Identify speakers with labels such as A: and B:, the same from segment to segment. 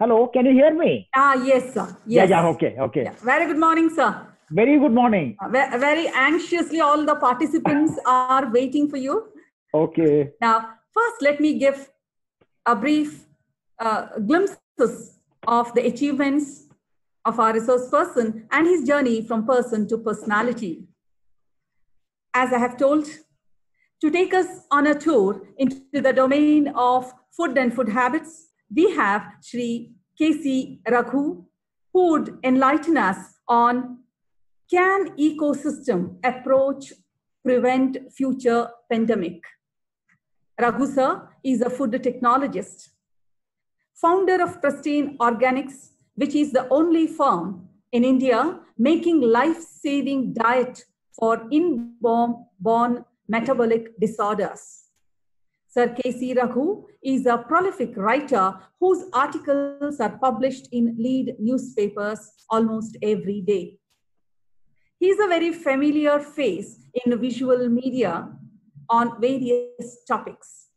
A: Hello, can you hear me?
B: Ah, yes, sir.
A: Yeah,
B: Yes.
A: yeah, okay, okay.
B: Yeah. Very good morning, sir.
A: Very good morning.
B: Uh, Very anxiously, all the participants are waiting for you.
A: Okay.
B: Now, first, let me give a brief uh, glimpses of the achievements of our resource person and his journey from person to personality. As I have told, to take us on a tour into the domain of food and food habits, we have Sri K.C. Raghu, who would enlighten us on can ecosystem approach prevent future pandemic? Raghu sir is a food technologist, founder of Pristine Organics, which is the only firm in India making life-saving diet for inborn metabolic disorders. Sir K.C. Raghu is a prolific writer whose articles are published in lead newspapers almost every day. He is a very familiar face in visual media on various topics.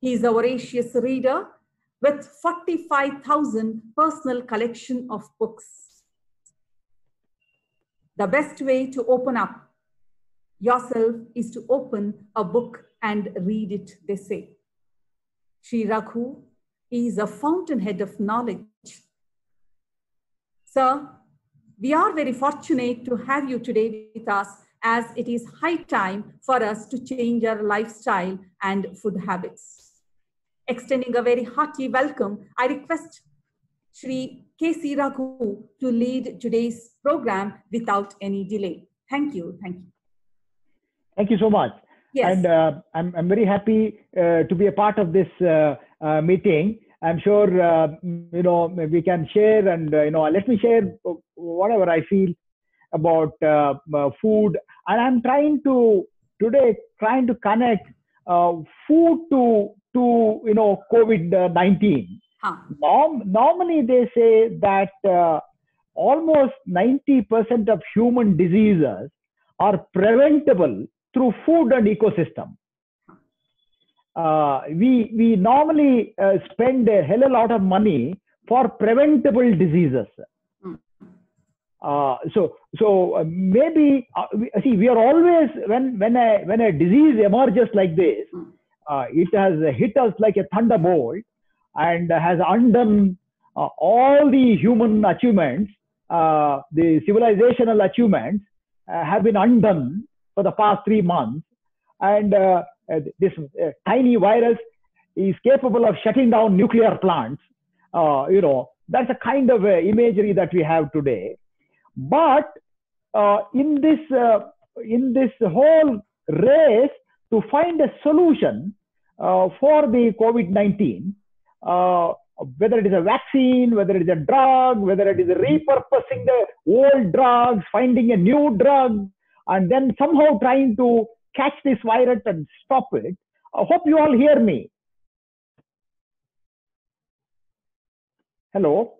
B: He is a voracious reader with 45,000 personal collection of books. The best way to open up yourself is to open a book and read it, they say. Sri Raghu is a fountainhead of knowledge. Sir, we are very fortunate to have you today with us as it is high time for us to change our lifestyle and food habits. Extending a very hearty welcome, I request Sri K.C. Raghu to lead today's program without any delay. Thank you. Thank you.
A: Thank you so much.
B: Yes.
A: And uh, I'm, I'm very happy uh, to be a part of this uh, uh, meeting. I'm sure, uh, you know, we can share and, uh, you know, let me share whatever I feel about uh, uh, food. And I'm trying to, today, trying to connect uh, food to, to, you know, COVID-19.
B: Huh.
A: Norm, normally they say that uh, almost 90% of human diseases are preventable through food and ecosystem. Uh, we we normally uh, spend a hell of a lot of money for preventable diseases.
B: Mm.
A: Uh, so so uh, maybe uh, we, see we are always when when a when a disease emerges like this,
B: Mm.
A: uh, it has hit us like a thunderbolt and has undone uh, all the human achievements, uh, the civilizational achievements uh, have been undone for the past three months. And uh, uh, this uh, tiny virus is capable of shutting down nuclear plants. Uh, you know, that's a kind of imagery that we have today. But in this in this whole race to find a solution uh, for the COVID-19, uh, whether it is a vaccine, whether it is a drug, whether it is repurposing the old drugs, finding a new drug, and then somehow trying to catch this virus and stop it. I hope you all hear me. Hello.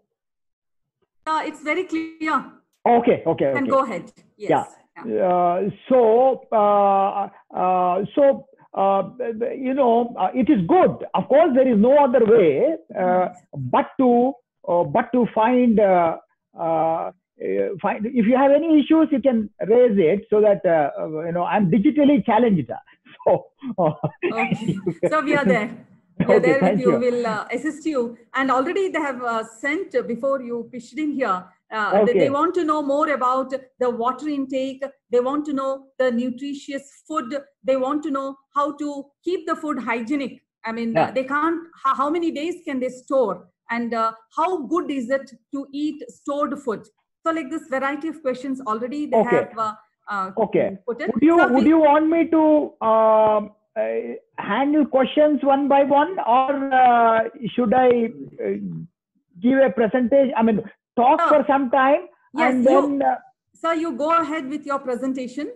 B: Uh, it's very clear.
A: Okay. Okay.
B: And
A: okay.
B: go ahead. Yes.
A: Yeah. Uh, so uh, uh, so uh, you know uh, it is good of course there is no other way uh, but to uh, but to find uh, find if you have any issues you can raise it so that uh, uh, you know i'm digitally challenged so uh,
B: Okay. So we are there. We are
A: Okay,
B: there with you.
A: you.
B: We'll uh, assist you. And already they have uh, sent before you pitched in here. Uh, they, they want to know more about the water intake. They want to know the nutritious food. They want to know how to keep the food hygienic. I mean,
A: Yeah.
B: they can't. How, how many days can they store? And uh, how good is it to eat stored food? So, like this variety of questions already they
A: Okay.
B: have uh, uh,
A: Okay. would you
B: So
A: would
B: we-
A: you want me to um, uh, handle questions one by one or uh, should i uh, give a presentation i mean talk
B: No.
A: for some time
B: Yes,
A: and
B: you-
A: then uh,
B: Sir, you go ahead with your presentation.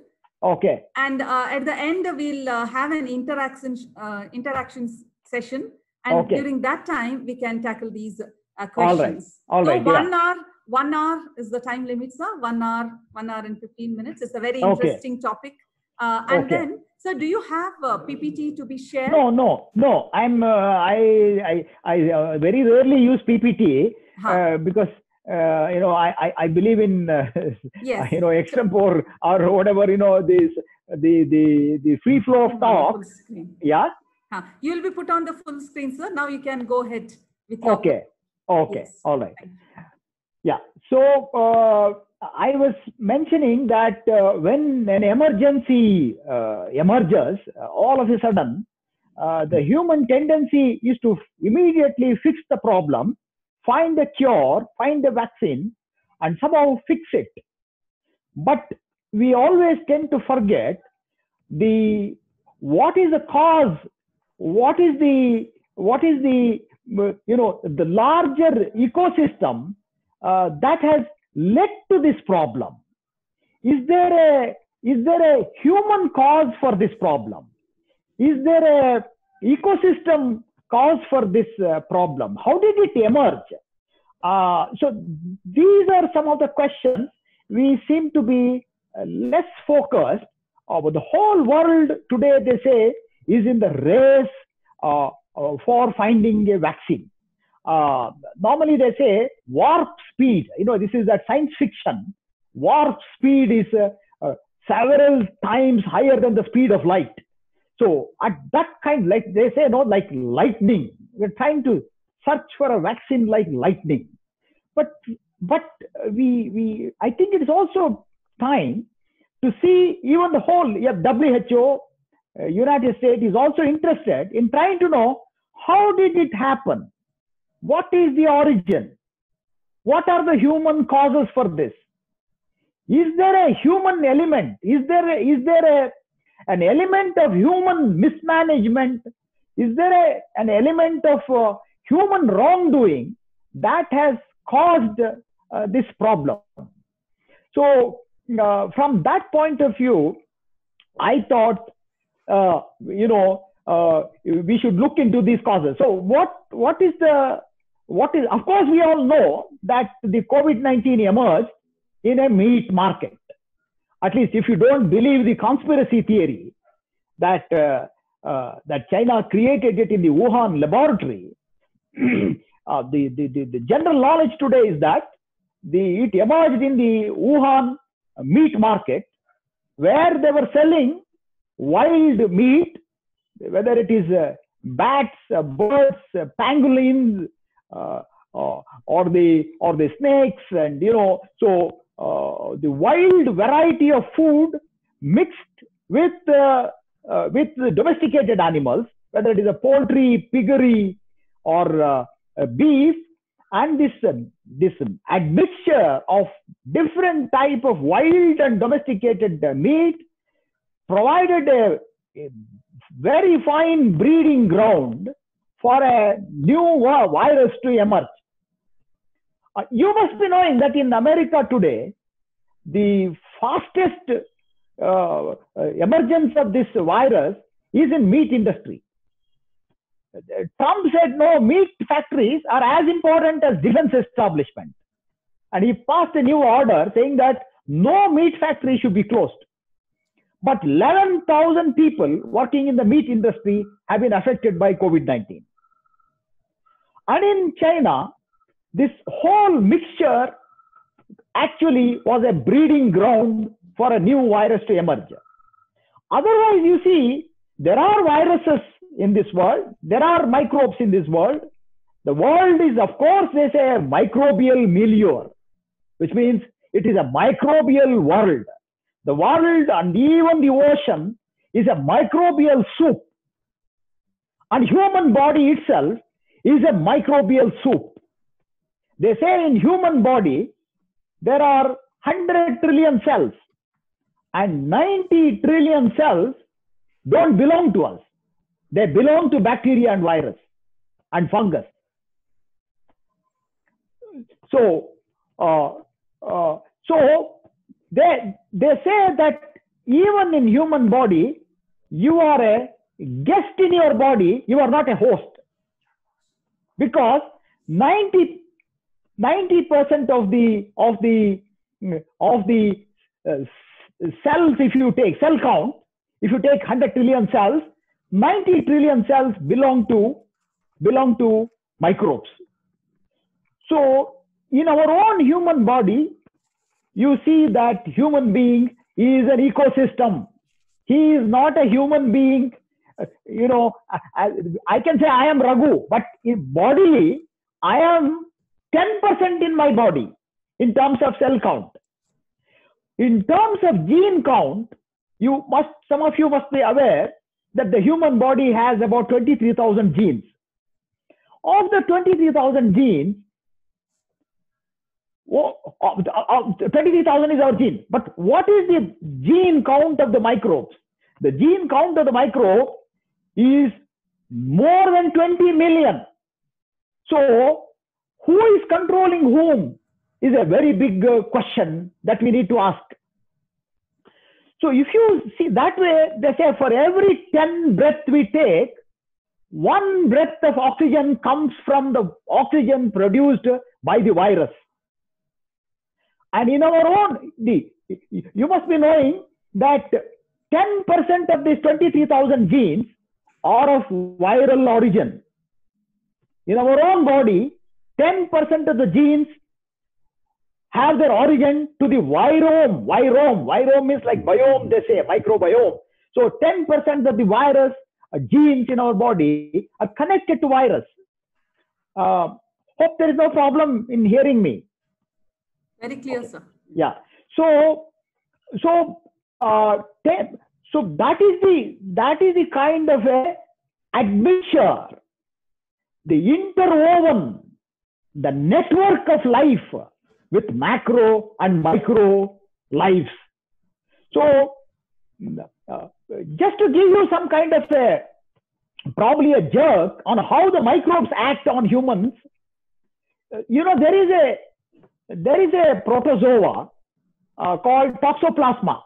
A: okay
B: And uh, at the end, we'll uh, have an interaction uh, interactions session. And
A: Okay.
B: during that time, we can tackle these uh,
A: All right.
B: questions.
A: All
B: so
A: right, yeah.
B: one hour, one hour is the time limit, sir. One hour, one hour and 15 minutes. It's a very
A: Okay.
B: interesting topic. Uh, and
A: Okay.
B: then, so do you have a PPT to be shared?
A: No, no, no. I'm uh, I I I uh, very rarely use PPT
B: Huh.
A: uh, because uh, you know I I, I believe in uh,
B: yes.
A: you know extempore or whatever you know this the the the free flow of talk. Yeah.
B: Huh. You will be put on the full screen, sir. Now you can go ahead with your
A: Okay. Okay.
B: Yes.
A: All right. Yeah. So uh, I was mentioning that uh, when an emergency uh, emerges, uh, all of a sudden, uh, the human tendency is to immediately fix the problem, find a cure, find a vaccine, and somehow fix it. But we always tend to forget the what is the cause, what is the what is the you know the larger ecosystem uh, that has led to this problem. Is there a is there a human cause for this problem? Is there a ecosystem cause for this uh, problem? How did it emerge? Uh, so these are some of the questions we seem to be uh, less focused. Uh, but the whole world today they say is in the race uh, uh, for finding a vaccine uh, normally they say warp speed. You know, this is that science fiction. Warp speed is uh, uh, several times higher than the speed of light. So at that kind, like they say, no, like lightning. We're trying to search for a vaccine like lightning. But but we we I think it is also time to see even the whole yeah, WHO, uh, United States is also interested in trying to know how did it happen what is the origin? What are the human causes for this? Is there a human element? Is there a, is there a, an element of human mismanagement? Is there a, an element of uh, human wrongdoing that has caused uh, this problem? So, uh, from that point of view, I thought, uh, you know, uh, we should look into these causes. So, what what is the what is? Of course, we all know that the COVID nineteen emerged in a meat market. At least, if you don't believe the conspiracy theory that uh, uh, that China created it in the Wuhan laboratory, uh, the, the, the the general knowledge today is that the it emerged in the Wuhan meat market, where they were selling wild meat whether it is uh, bats, uh, birds, uh, pangolins, or the or the snakes, and you know, so uh, the wild variety of food mixed with uh, uh, with the domesticated animals, whether it is a poultry, piggery, or uh, beef, and this uh, this admixture of different type of wild and domesticated uh, meat provided a, a very fine breeding ground for a new virus to emerge. Uh, you must be knowing that in America today, the fastest uh, emergence of this virus is in meat industry. Trump said no, meat factories are as important as defense establishment. And he passed a new order saying that no meat factory should be closed but 11,000 people working in the meat industry have been affected by COVID 19. And in China, this whole mixture actually was a breeding ground for a new virus to emerge. Otherwise, you see, there are viruses in this world, there are microbes in this world. The world is, of course, they say a microbial milieu, which means it is a microbial world the world and even the ocean is a microbial soup. And human body itself is a microbial soup. They say in human body there are 100 trillion cells. And 90 trillion cells don't belong to us. They belong to bacteria and virus and fungus. So uh, uh, so they they say that even in human body you are a guest in your body you are not a host because 90 percent of the of the of the uh, cells if you take cell count if you take 100 trillion cells, 90 trillion cells belong to belong to microbes. So in our own human body, you see that human being is an ecosystem. He is not a human being. You know, I, I can say I am Raghu, but bodily, I am 10% in my body in terms of cell count. In terms of gene count, you must, some of you must be aware that the human body has about 23,000 genes. Of the 23,000 genes, uh, uh, Uh, uh, uh, 23,000 is our gene. But what is the gene count of the microbes? The gene count of the microbe is more than 20 million. So, who is controlling whom is a very big uh, question that we need to ask. So, if you see that way, they say for every 10 breath we take, one breath of oxygen comes from the oxygen produced by the virus. And in our own, the, you must be knowing that 10% of these 23,000 genes are of viral origin. In our own body, 10% of the genes have their origin to the virome. Virome. Virome is like biome, they say, microbiome. So 10% of the virus uh, genes in our body are connected to virus. Uh, hope there is no problem in hearing me.
B: Very clear, sir.
A: Yeah. So, so, uh, so that is the that is the kind of a admixture, the interwoven, the network of life with macro and micro lives. So, uh, just to give you some kind of a probably a jerk on how the microbes act on humans, uh, you know, there is a there is a protozoa uh, called Toxoplasma.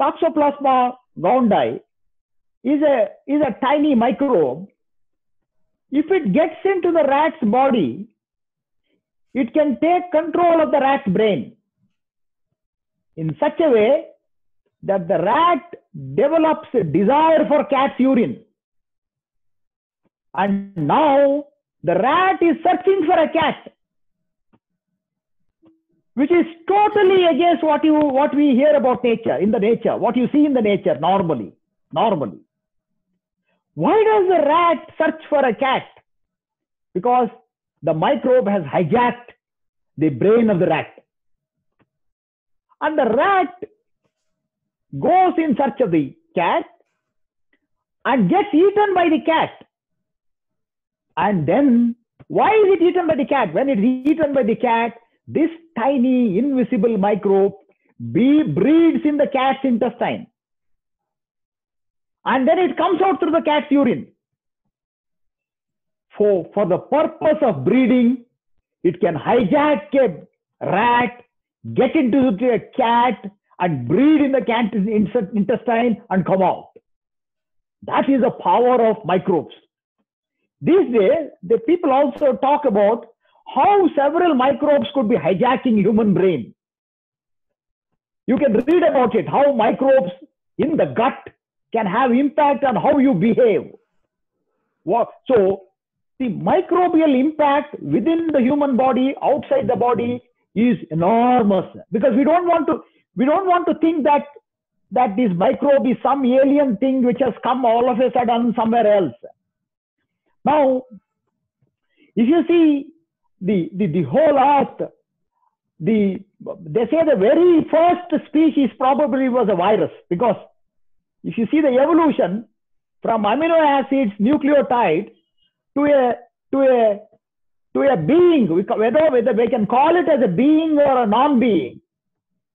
A: Toxoplasma gondii is a, is a tiny microbe. If it gets into the rat's body, it can take control of the rat's brain in such a way that the rat develops a desire for cat's urine. And now the rat is searching for a cat which is totally against what you what we hear about nature in the nature what you see in the nature normally normally. Why does the rat search for a cat? Because the microbe has hijacked the brain of the rat. And the rat goes in search of the cat and gets eaten by the cat. And then why is it eaten by the cat? When it's eaten by the cat this tiny invisible microbe be, breeds in the cat's intestine. And then it comes out through the cat's urine. For, for the purpose of breeding, it can hijack a rat, get into a cat, and breed in the cat's intestine and come out. That is the power of microbes. These days, the people also talk about how several microbes could be hijacking human brain. You can read about it, how microbes in the gut can have impact on how you behave. So the microbial impact within the human body, outside the body is enormous because we don't want to, we don't want to think that that this microbe is some alien thing which has come all of a sudden somewhere else. Now, if you see the, the, the whole earth, the, they say the very first species probably was a virus because if you see the evolution from amino acids, nucleotide to a, to a, to a being, whether, whether we can call it as a being or a non-being,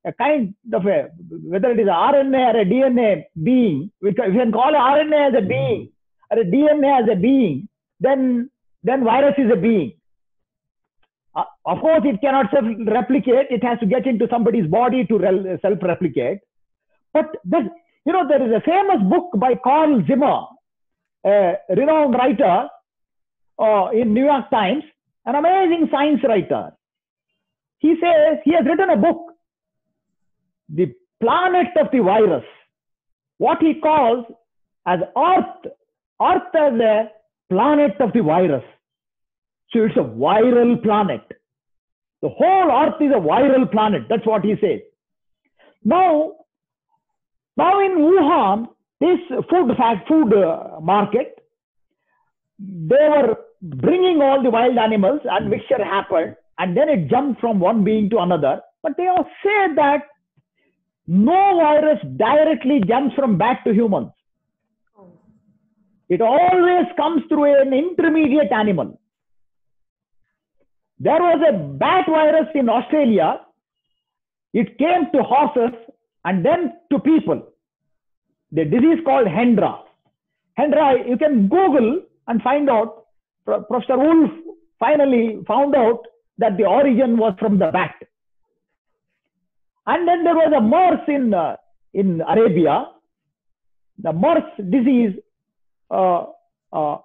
A: a kind of a, whether it is RNA or a DNA being, we can, we can call RNA as a being or a DNA as a being, then, then virus is a being. Uh, of course, it cannot self-replicate. It has to get into somebody's body to self-replicate. But this, you know, there is a famous book by Carl Zimmer, a renowned writer uh, in New York Times, an amazing science writer. He says he has written a book, The Planet of the Virus. what he calls as Earth, Earth as a planet of the virus. So it's a viral planet. The whole Earth is a viral planet. That's what he says. Now, now in Wuhan, this food fact food uh, market, they were bringing all the wild animals and mixture happened and then it jumped from one being to another. But they all say that no virus directly jumps from bat to humans. It always comes through an intermediate animal. There was a bat virus in Australia. It came to horses and then to people. The disease called Hendra. Hendra, you can Google and find out. Professor Wolf finally found out that the origin was from the bat. And then there was a MERS in, uh, in Arabia. The MERS disease uh, uh,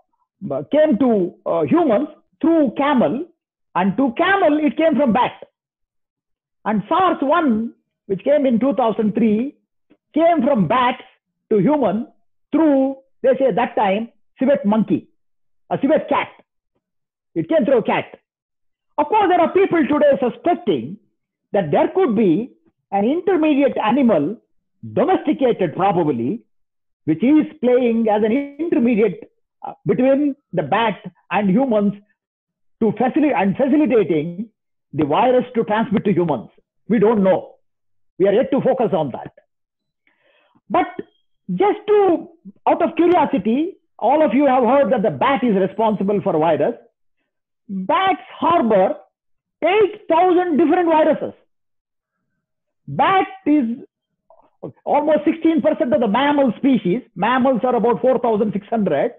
A: came to uh, humans through camel, and to camel it came from bat. And SARS-1, which came in 2003, came from bats to human through, they say that time, civet monkey, a civet cat. It came through a cat. Of course, there are people today suspecting that there could be an intermediate animal, domesticated probably, which is playing as an intermediate uh, between the bat and humans to facilitate and facilitating the virus to transmit to humans. We don't know. We are yet to focus on that. But just to, out of curiosity, all of you have heard that the bat is responsible for virus. Bats harbor 8,000 different viruses. Bat is almost 16% of the mammal species. Mammals are about 4,600.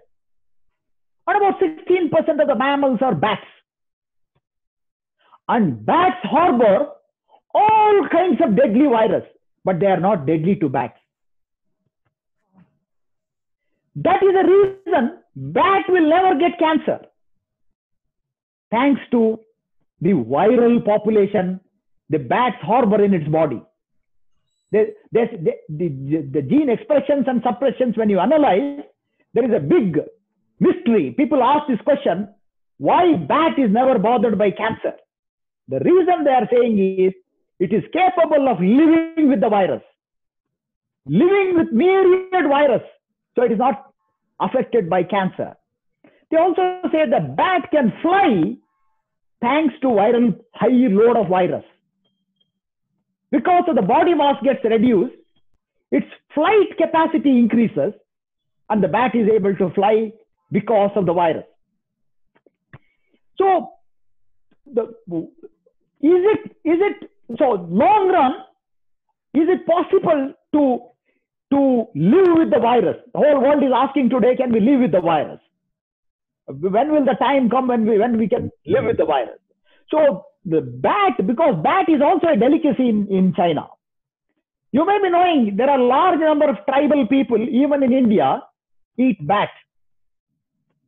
A: And about 16% of the mammals are bats. And bats harbor all kinds of deadly virus, but they are not deadly to bats. That is the reason bat will never get cancer. Thanks to the viral population the bats harbor in its body. The, the, the gene expressions and suppressions, when you analyze, there is a big mystery. People ask this question why bat is never bothered by cancer? The reason they are saying is it is capable of living with the virus, living with myriad virus. So it is not affected by cancer. They also say the bat can fly thanks to viral high load of virus. Because of the body mass gets reduced, its flight capacity increases, and the bat is able to fly because of the virus. So, the, is it is it so long run? Is it possible to to live with the virus? The whole world is asking today, can we live with the virus? When will the time come when we when we can live with the virus? So the bat, because bat is also a delicacy in, in China. You may be knowing there are large number of tribal people, even in India, eat bat.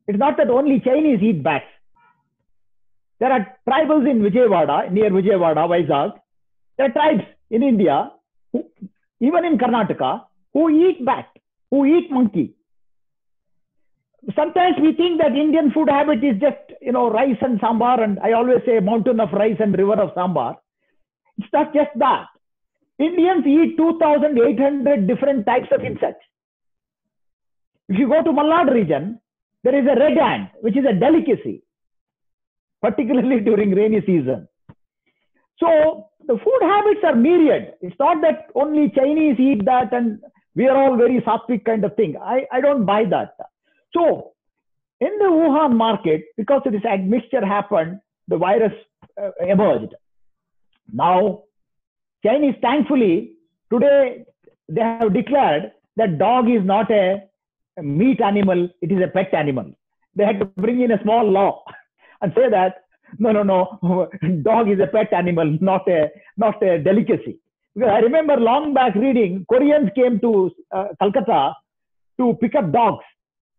A: It's not that only Chinese eat bats. There are tribals in Vijayawada, near Vijayawada, Vizag. There are tribes in India, who, even in Karnataka, who eat bat, who eat monkey sometimes we think that Indian food habit is just, you know, rice and sambar. And I always say mountain of rice and river of sambar. It's not just that. Indians eat 2,800 different types of insects. If you go to Malnad region, there is a red ant, which is a delicacy, particularly during rainy season. So the food habits are myriad. It's not that only Chinese eat that and we are all very sattvic kind of thing. I, I don't buy that. So in the Wuhan market, because of this admixture happened, the virus uh, emerged. Now, Chinese, thankfully, today they have declared that dog is not a meat animal, it is a pet animal. They had to bring in a small law and say that no, no, no, dog is a pet animal, not a not a delicacy. Because I remember long back reading, Koreans came to uh, Calcutta to pick up dogs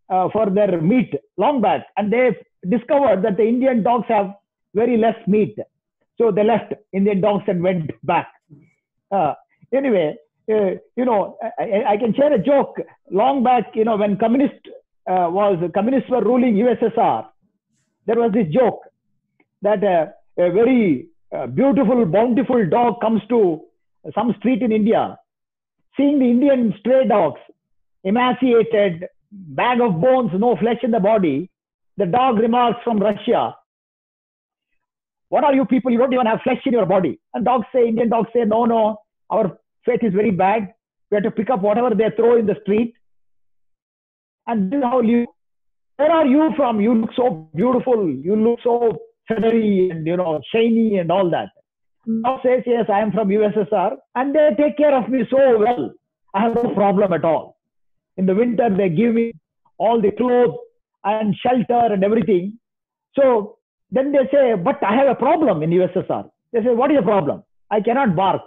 A: uh, for their meat long back, and they discovered that the Indian dogs have very less meat. So they left Indian dogs and went back. Uh, anyway, uh, you know, I, I, can share a joke. Long back, you know, when communist uh, was communists were ruling USSR, there was this joke that uh, a very uh, beautiful, bountiful dog comes to some street in India, seeing the Indian stray dogs, emaciated, bag of bones, no flesh in the body. The dog remarks from Russia, what are you people? You don't even have flesh in your body. And dogs say, Indian dogs say, no, no, our fate is very bad. We have to pick up whatever they throw in the street. And this is how you, where are you from? You look so beautiful. You look so feathery and, you know, shiny and all that. Dog says, yes, I am from USSR. And they take care of me so well. I have no problem at all. In the winter, they give me all the clothes and shelter and everything. So then they say, but I have a problem in USSR. They say, what is the problem? I cannot bark.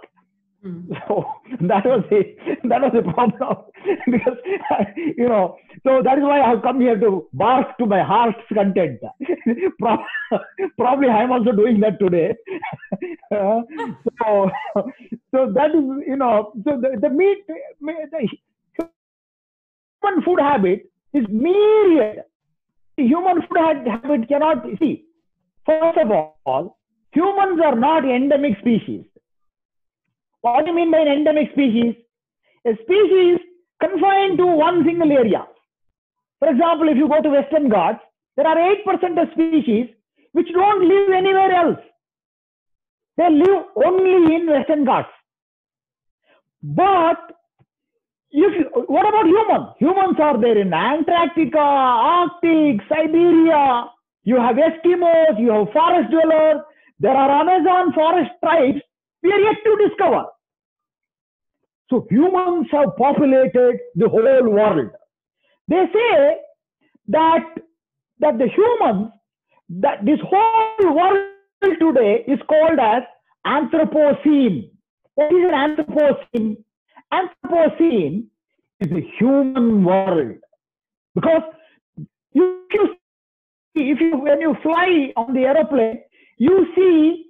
A: Mm. So that was the that was the problem because you know so that is why I have come here to bark to my heart's content. Probably I am also doing that today. so so that is you know so the, the meat the human food habit is myriad. Human food habit cannot see First of all, humans are not endemic species. What do you mean by an endemic species? A species confined to one single area. For example, if you go to Western Ghats, there are 8% of species which don't live anywhere else. They live only in Western Ghats. But if, what about humans? Humans are there in Antarctica, Arctic, Siberia, you have Eskimos, you have forest dwellers, there are Amazon forest tribes we are yet to discover. So humans have populated the whole world. They say that, that the humans, that this whole world today is called as Anthropocene. What is an Anthropocene? Anthropocene is the human world. Because you, you if you when you fly on the aeroplane, you see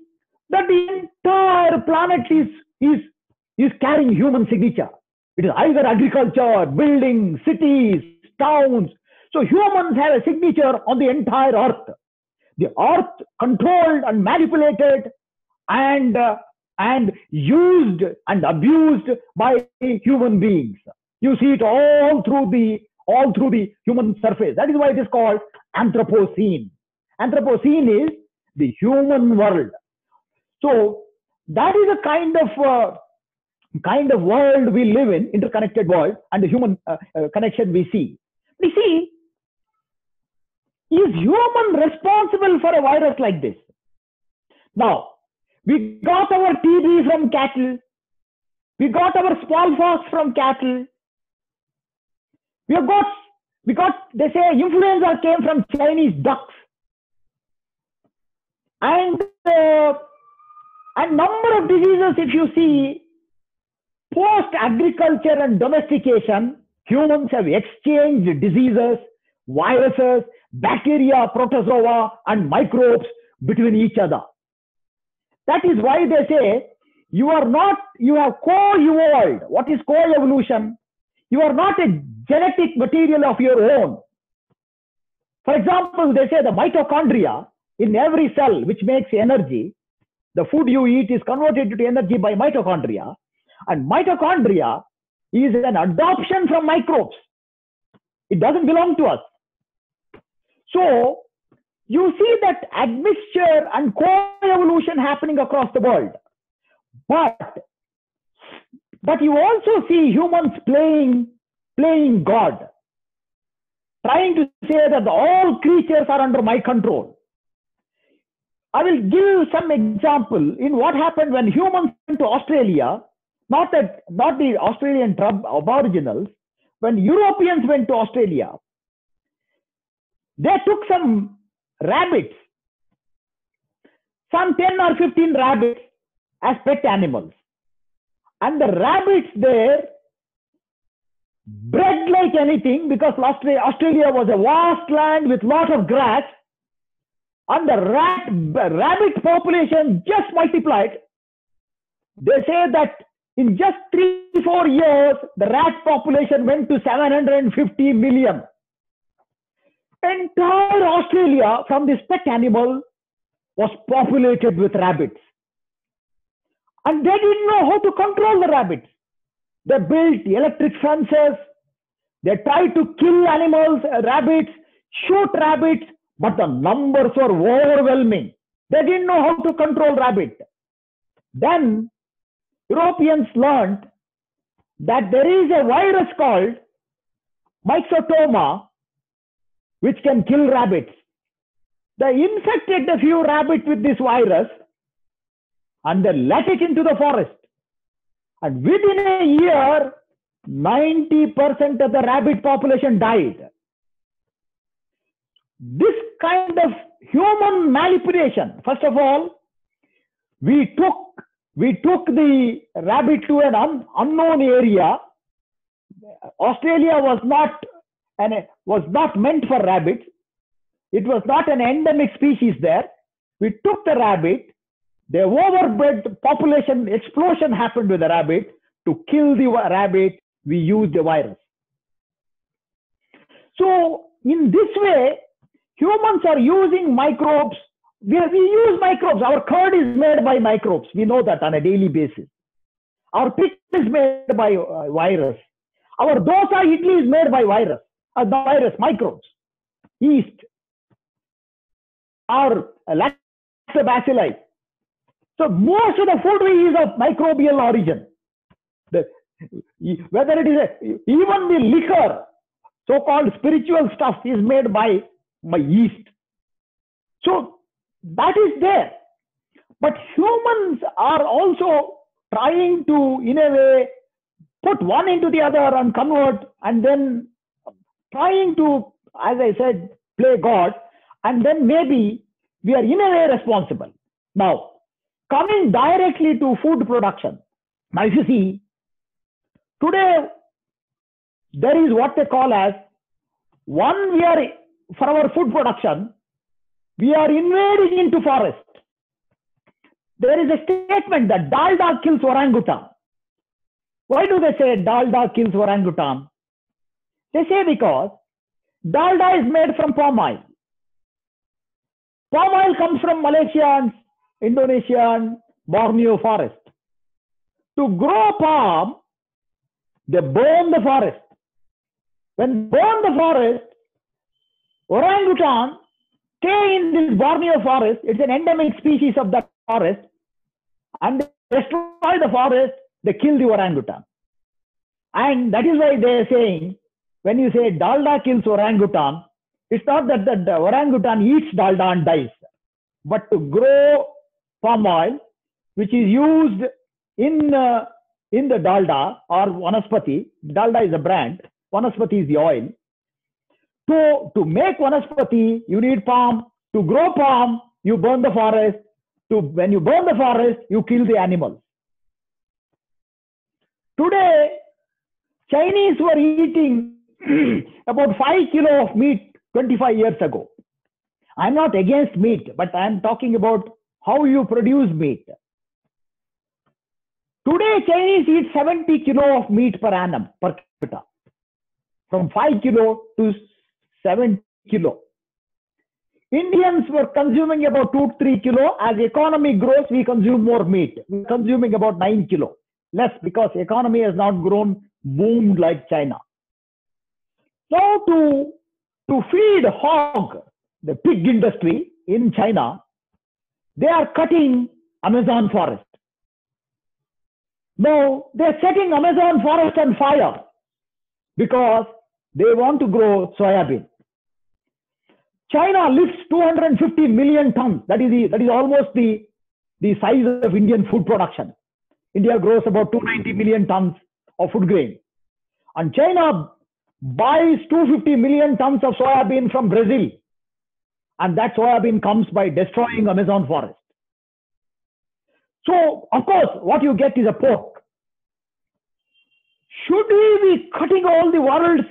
A: that the entire planet is is is carrying human signature. It is either agriculture, buildings, cities, towns. So humans have a signature on the entire earth. The earth controlled and manipulated and uh, and used and abused by human beings. You see it all through the all through the human surface. That is why it is called Anthropocene. Anthropocene is the human world. So that is a kind of uh, kind of world we live in, interconnected world, and the human uh, uh, connection we see. We see, is human responsible for a virus like this? Now, we got our TB from cattle. We got our smallpox from cattle. We have got, we got, they say influenza came from Chinese ducks. And uh, a number of diseases, if you see, post agriculture and domestication, humans have exchanged diseases, viruses, bacteria, protozoa, and microbes between each other. That is why they say you are not, you have co evolved. What is co evolution? You are not a genetic material of your own. For example, they say the mitochondria in every cell which makes energy, the food you eat is converted into energy by mitochondria. And mitochondria is an adoption from microbes. It doesn't belong to us. So you see that admixture and co-evolution happening across the world. But, but you also see humans playing playing God, trying to say that all creatures are under my control. I will give you some example in what happened when humans went to Australia, not that not the Australian aboriginals, when Europeans went to Australia, they took some rabbits, some 10 or 15 rabbits as pet animals. And the rabbits there bred like anything because Australia was a vast land with lot of grass and the rat, rabbit population just multiplied. They say that in just three, four years, the rat population went to 750 million. Entire Australia from this pet animal was populated with rabbits. And they didn't know how to control the rabbits. They built electric fences. They tried to kill animals, rabbits, shoot rabbits, but the numbers were overwhelming. They didn't know how to control rabbit. Then Europeans learned that there is a virus called myxotoma which can kill rabbits. They infected a few rabbits with this virus and they let it into the forest. And within a year, 90% of the rabbit population died. This kind of human manipulation, first of all, we took we took the rabbit to an un, unknown area. Australia was not and was not meant for rabbits. It was not an endemic species there. We took the rabbit. The overbred population explosion happened with the rabbit. To kill the rabbit, we used the virus. So in this way, humans are using microbes we, we use microbes. Our curd is made by microbes. We know that on a daily basis. Our pit is made by uh, virus. Our dosa idli is made by virus. Uh, virus, microbes, yeast, or lactobacilli. So most of the food we eat is of microbial origin. The, whether it is a, even the liquor, so-called spiritual stuff, is made by by yeast. So that is there. But humans are also trying to, in a way, put one into the other and convert, and then trying to, as I said, play God, and then maybe we are in a way responsible. Now, coming directly to food production, now if you see, today there is what they call as one we are for our food production we are invading into forest. There is a statement that Dalda kills orangutan. Why do they say Dalda kills orangutan? They say because Dalda is made from palm oil. Palm oil comes from Malaysian, Indonesian, Borneo forest. To grow palm, they burn the forest. When burn the forest, orangutan stay in this Borneo forest. It's an endemic species of that forest. And they destroy the forest, they kill the orangutan. And that is why they are saying, when you say dalda kills orangutan, it's not that the, the orangutan eats dalda and dies, but to grow palm oil, which is used in, uh, in the dalda or vanaspati, dalda is a brand, vanaspati is the oil, to, to make vanaspati, you need palm. To grow palm, you burn the forest. To, when you burn the forest, you kill the animals. Today, Chinese were eating about 5 kilo of meat 25 years ago. I'm not against meat, but I'm talking about how you produce meat. Today, Chinese eat 70 kilo of meat per annum per capita, from 5 kilo to 7 kilo. Indians were consuming about 2 3 kilo. As economy grows, we consume more meat. We're consuming about 9 kilo. Less because economy has not grown, boomed like China. So to, to feed hog, the pig industry in China, they are cutting Amazon forest. Now they're setting Amazon forest on fire because they want to grow soybean. China lifts 250 million tons. That is, the, that is almost the, the size of Indian food production. India grows about 290 million tons of food grain. And China buys 250 million tons of soybean from Brazil. And that soybean comes by destroying Amazon forest. So, of course, what you get is a pork. Should we be cutting all the world's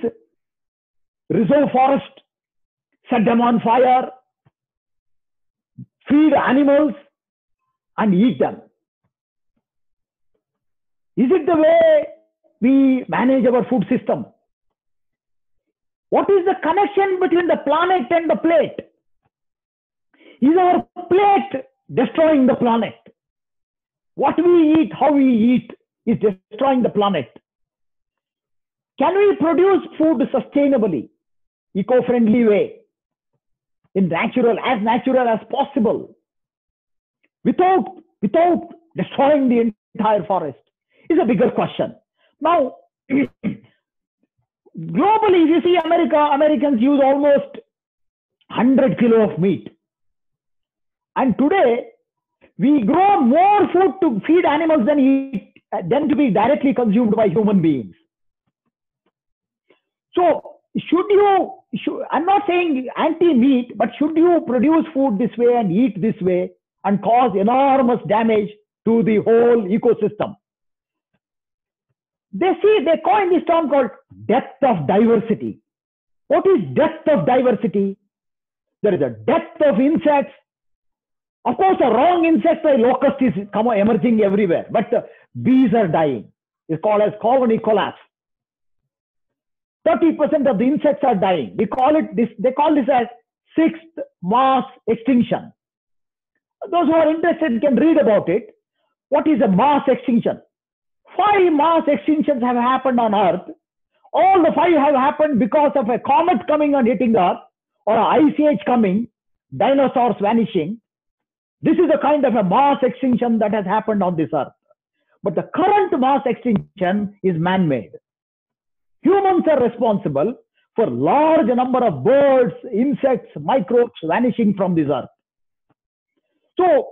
A: reserve forest set them on fire, feed animals, and eat them. Is it the way we manage our food system? What is the connection between the planet and the plate? Is our plate destroying the planet? What we eat, how we eat is destroying the planet. Can we produce food sustainably, eco-friendly way, in natural, as natural as possible, without, without destroying the entire forest? Is a bigger question. Now, globally, if you see America, Americans use almost 100 kilo of meat. And today, we grow more food to feed animals than eat, than to be directly consumed by human beings. So, should you, I'm not saying anti-meat, but should you produce food this way and eat this way and cause enormous damage to the whole ecosystem? They see, they coined this term called depth of diversity. What is depth of diversity? There is a depth of insects. Of course, a wrong insect like locust is come emerging everywhere, but the bees are dying. It's called as colony collapse. 30% of the insects are dying. We call it this, they call this as sixth mass extinction. Those who are interested can read about it. What is a mass extinction? Five mass extinctions have happened on Earth. All the five have happened because of a comet coming and hitting Earth or an ice age coming, dinosaurs vanishing. This is a kind of a mass extinction that has happened on this Earth. But the current mass extinction is man-made. Humans are responsible for large number of birds, insects, microbes vanishing from this earth. So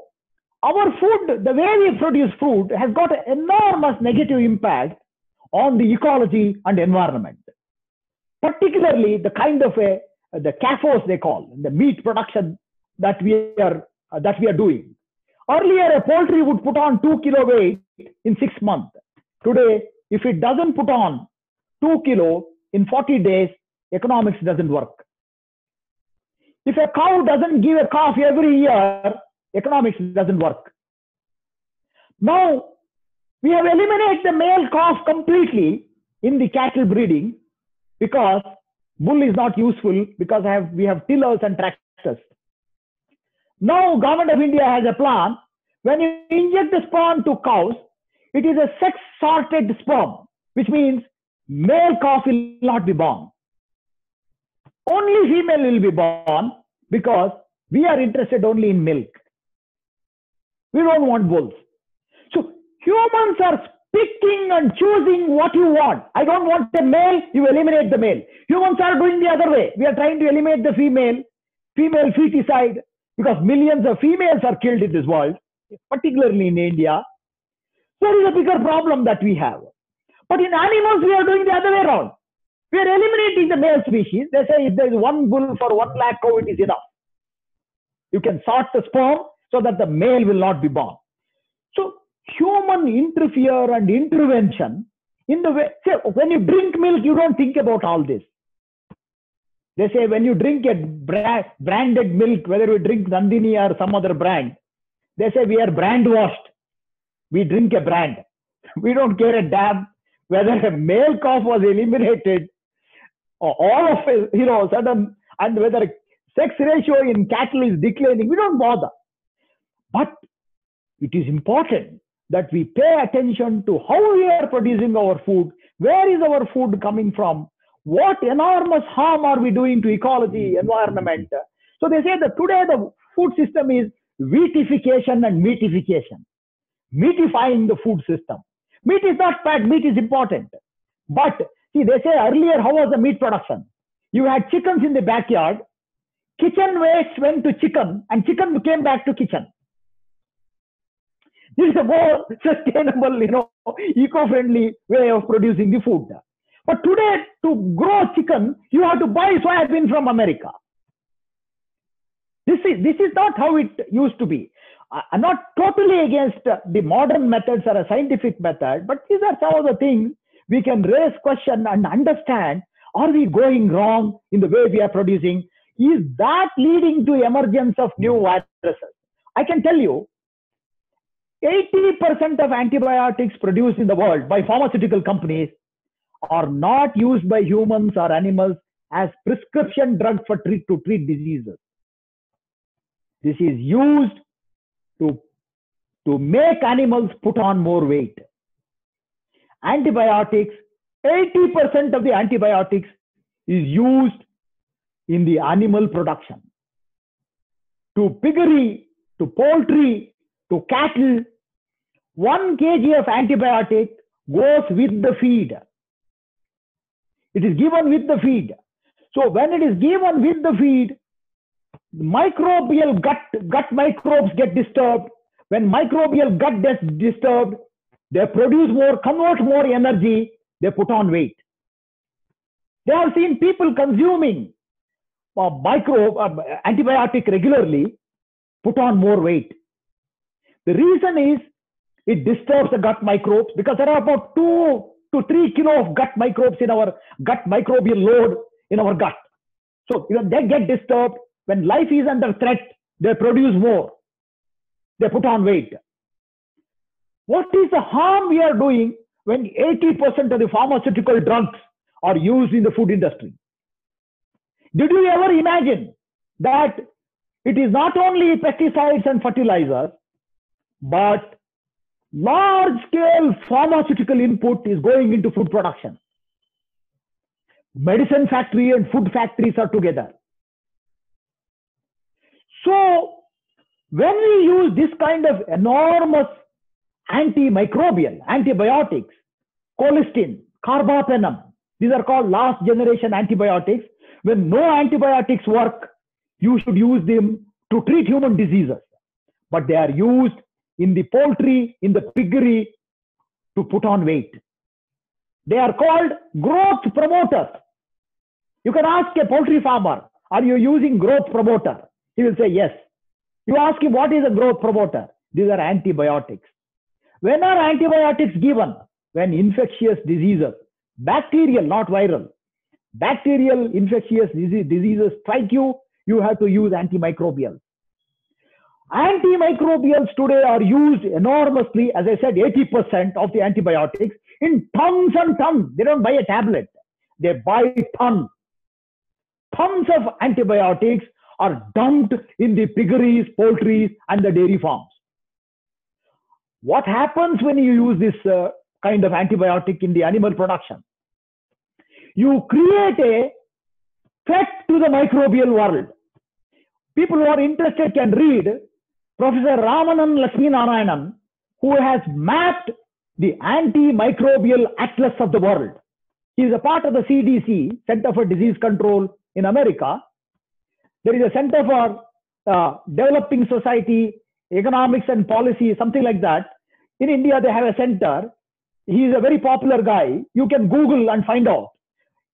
A: our food, the way we produce food has got an enormous negative impact on the ecology and environment. Particularly the kind of a, the CAFOs they call, the meat production that we are, uh, that we are doing. Earlier, a poultry would put on two kilo weight in six months. Today, if it doesn't put on 2 kilo in 40 days, economics doesn't work. If a cow doesn't give a calf every year, economics doesn't work. Now, we have eliminated the male calf completely in the cattle breeding because bull is not useful because have, we have tillers and tractors. Now, government of India has a plan. When you inject the sperm to cows, it is a sex sorted sperm, which means male calf will not be born. Only female will be born because we are interested only in milk. We don't want bulls. So humans are picking and choosing what you want. I don't want a male, you eliminate the male. Humans are doing the other way. We are trying to eliminate the female, female feticide, because millions of females are killed in this world, particularly in India. There is a bigger problem that we have. But in animals, we are doing the other way around. We are eliminating the male species. They say if there is one bull for one lakh cow, it is enough. You can sort the sperm so that the male will not be born. So human interfere and intervention in the way, say, when you drink milk, you don't think about all this. They say when you drink a branded milk, whether we drink Nandini or some other brand, they say we are brand washed. We drink a brand. We don't care a damn whether a male calf was eliminated or all of you know, sudden, and whether sex ratio in cattle is declining, we don't bother. But it is important that we pay attention to how we are producing our food, where is our food coming from, what enormous harm are we doing to ecology, environment. So they say that today the food system is wheatification and meatification, meatifying the food system. Meat is not bad, meat is important. But see, they say earlier, how was the meat production? You had chickens in the backyard, kitchen waste went to chicken, and chicken came back to kitchen. This is a more sustainable, you know, eco-friendly way of producing the food. But today, to grow chicken, you have to buy soybean from America. This is, this is not how it used to be. I'm not totally against the modern methods or a scientific method, but these are some of the things we can raise question and understand. Are we going wrong in the way we are producing? Is that leading to emergence of new viruses? I can tell you, 80% of antibiotics produced in the world by pharmaceutical companies are not used by humans or animals as prescription drugs for treat, to treat diseases. This is used to make animals put on more weight. Antibiotics, 80% of the antibiotics is used in the animal production. To piggery, to poultry, to cattle, one kg of antibiotic goes with the feed. It is given with the feed. So when it is given with the feed, microbial gut, gut microbes get disturbed. When microbial gut gets disturbed, they produce more, convert more energy, they put on weight. They have seen people consuming uh, micro uh, antibiotic regularly put on more weight. The reason is it disturbs the gut microbes because there are about two to three kilo of gut microbes in our gut microbial load in our gut. So you know, they get disturbed when life is under threat. They produce more. They put on weight. What is the harm we are doing when 80% of the pharmaceutical drugs are used in the food industry? Did you ever imagine that it is not only pesticides and fertilizers, but large scale pharmaceutical input is going into food production? Medicine factory and food factories are together. So, when we use this kind of enormous antimicrobial antibiotics, colistin, carbapenem, these are called last generation antibiotics. When no antibiotics work, you should use them to treat human diseases. But they are used in the poultry, in the piggery to put on weight. They are called growth promoters. You can ask a poultry farmer, are you using growth promoter? He will say yes. You ask him, what is a growth promoter? These are antibiotics. When are antibiotics given? When infectious diseases, bacterial, not viral, bacterial infectious diseases strike you, you have to use antimicrobials. Antimicrobials today are used enormously, as I said, 80% of the antibiotics in tons and tons. They don't buy a tablet, they buy tons. Tons of antibiotics are dumped in the piggeries, poultries, and the dairy farms. What happens when you use this uh, kind of antibiotic in the animal production? You create a threat to the microbial world. People who are interested can read Professor Ramanan Lakshminarayanan, who has mapped the antimicrobial atlas of the world. He is a part of the CDC, Center for Disease Control in America. There is a Center for uh, Developing Society, Economics and Policy, something like that. In India, they have a center. He is a very popular guy. You can Google and find out.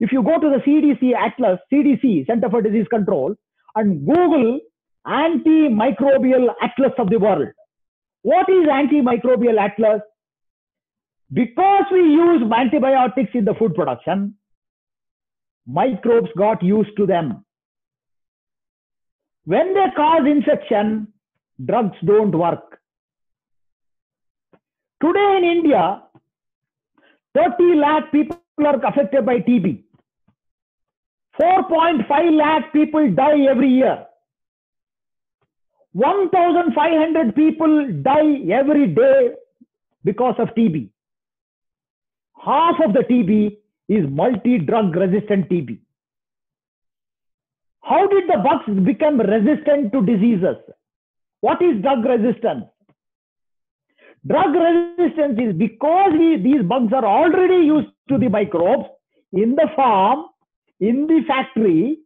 A: If you go to the CDC Atlas, CDC, Center for Disease Control, and Google antimicrobial atlas of the world. What is antimicrobial atlas? Because we use antibiotics in the food production, microbes got used to them. When they cause infection, drugs don't work. Today in India, 30 lakh people are affected by TB. 4.5 lakh people die every year. 1,500 people die every day because of TB. Half of the TB is multi-drug resistant TB. How did the bugs become resistant to diseases? What is drug resistance? Drug resistance is because we, these bugs are already used to the microbes in the farm, in the factory,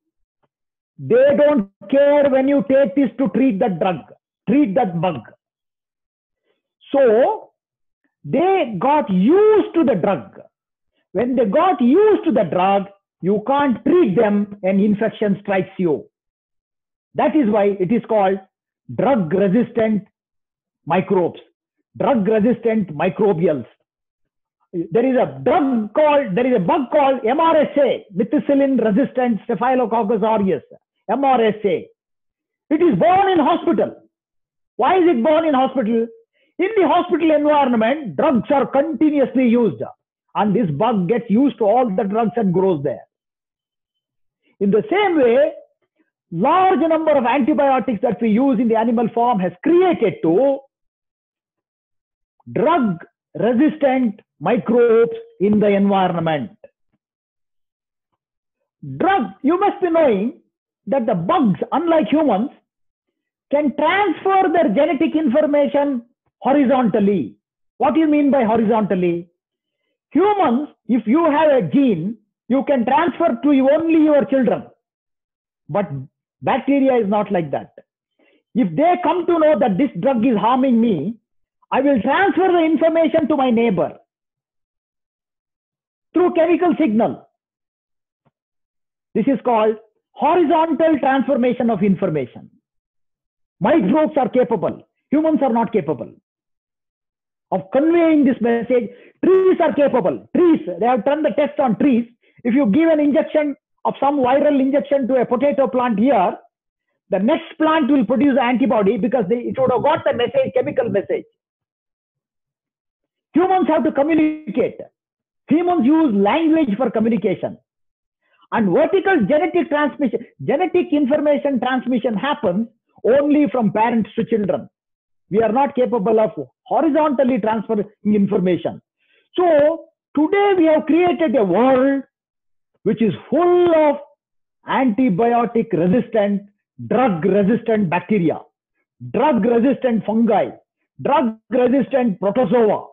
A: they don't care when you take this to treat that drug, treat that bug. So they got used to the drug. When they got used to the drug, you can't treat them and infection strikes you. That is why it is called drug resistant microbes, drug resistant microbials. There is a drug called, there is a bug called MRSA, methicillin resistant Staphylococcus aureus. MRSA. It is born in hospital. Why is it born in hospital? In the hospital environment, drugs are continuously used, and this bug gets used to all the drugs and grows there. In the same way, large number of antibiotics that we use in the animal form has created to drug resistant microbes in the environment. Drug, you must be knowing that the bugs, unlike humans, can transfer their genetic information horizontally. What do you mean by horizontally? Humans, if you have a gene, you can transfer to only your children. But bacteria is not like that. If they come to know that this drug is harming me, I will transfer the information to my neighbor through chemical signal. This is called horizontal transformation of information. Microbes are capable. Humans are not capable of conveying this message. Trees are capable. Trees, they have done the test on trees. If you give an injection of some viral injection to a potato plant here, the next plant will produce antibody because they, it would have got the message, chemical message. Humans have to communicate. Humans use language for communication. And vertical genetic transmission, genetic information transmission happens only from parents to children. We are not capable of horizontally transferring information. So today we have created a world which is full of antibiotic resistant, drug resistant bacteria, drug resistant fungi, drug resistant protozoa.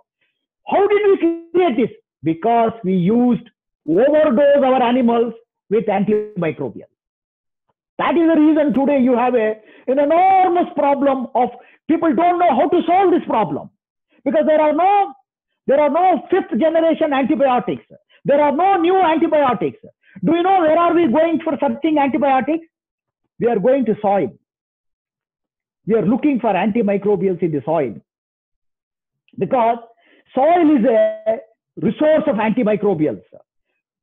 A: How did we create this? Because we used overdose our animals with antimicrobial. That is the reason today you have a, an enormous problem of people don't know how to solve this problem because there are no there are no fifth generation antibiotics. There are no new antibiotics. Do you know where are we going for searching antibiotics? We are going to soil. We are looking for antimicrobials in the soil because soil is a resource of antimicrobials.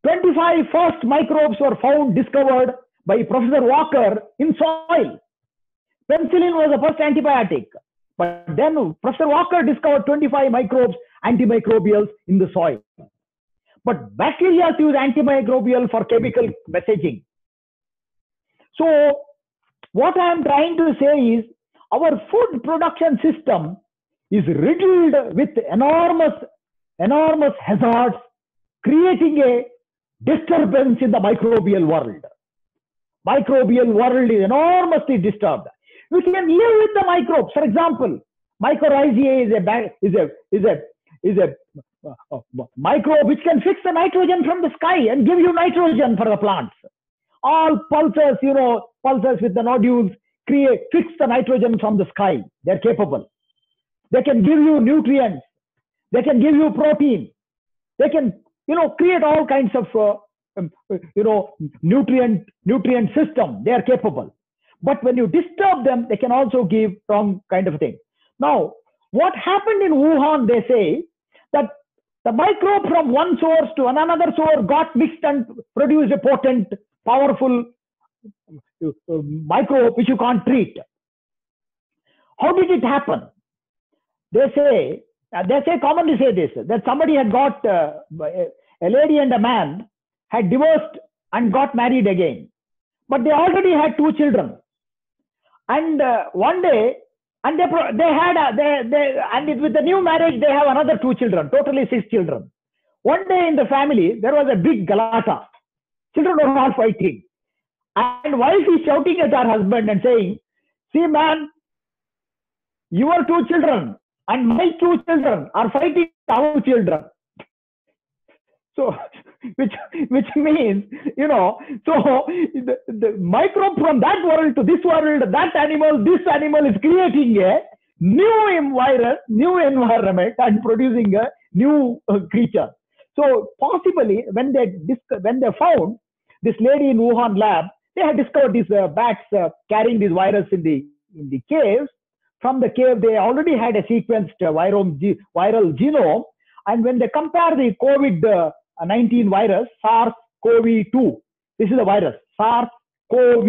A: 25 first microbes were found, discovered by Professor Waksman in soil. Penicillin was the first antibiotic. But then Professor Waksman discovered 25 microbes, antimicrobials in the soil. But bacteria use antimicrobial for chemical messaging. So what I am trying to say is our food production system is riddled with enormous, enormous hazards, creating a disturbance in the microbial world. Microbial world is enormously disturbed. We can live with the microbes. For example, mycorrhizae is a is a is a is a microbe which can fix the nitrogen from the sky and give you nitrogen for the plants. All pulses, you know, pulses with the nodules create fix the nitrogen from the sky. They're capable. They can give you nutrients. They can give you protein. They can you know, create all kinds of, uh, um, you know, nutrient, nutrient system. They are capable. But when you disturb them, they can also give wrong kind of thing. Now, what happened in Wuhan, they say that the microbe from one source to another source got mixed and produced a potent, powerful uh, microbe which you can't treat. How did it happen? They say uh, they say commonly say this that somebody had got uh, a lady and a man had divorced and got married again, but they already had two children. And uh, one day, and they they had a, they they and with the new marriage they have another two children, totally six children. One day in the family there was a big galata. Children were all fighting, and wife is shouting at her husband and saying, "See, man, your two children and my two children are fighting our children. So, which which means, you know, so the, the microbe from that world to this world, that animal, this animal is creating a new virus, new environment, and producing a new uh, creature. So possibly, when they when they found this lady in Wuhan lab, they had discovered these uh, bats uh, carrying this virus in the in the caves, from the cave, they already had a sequenced uh, viral, viral genome. And when they compare the COVID-19 virus, SARS-CoV-2, this is a virus, SARS-CoV,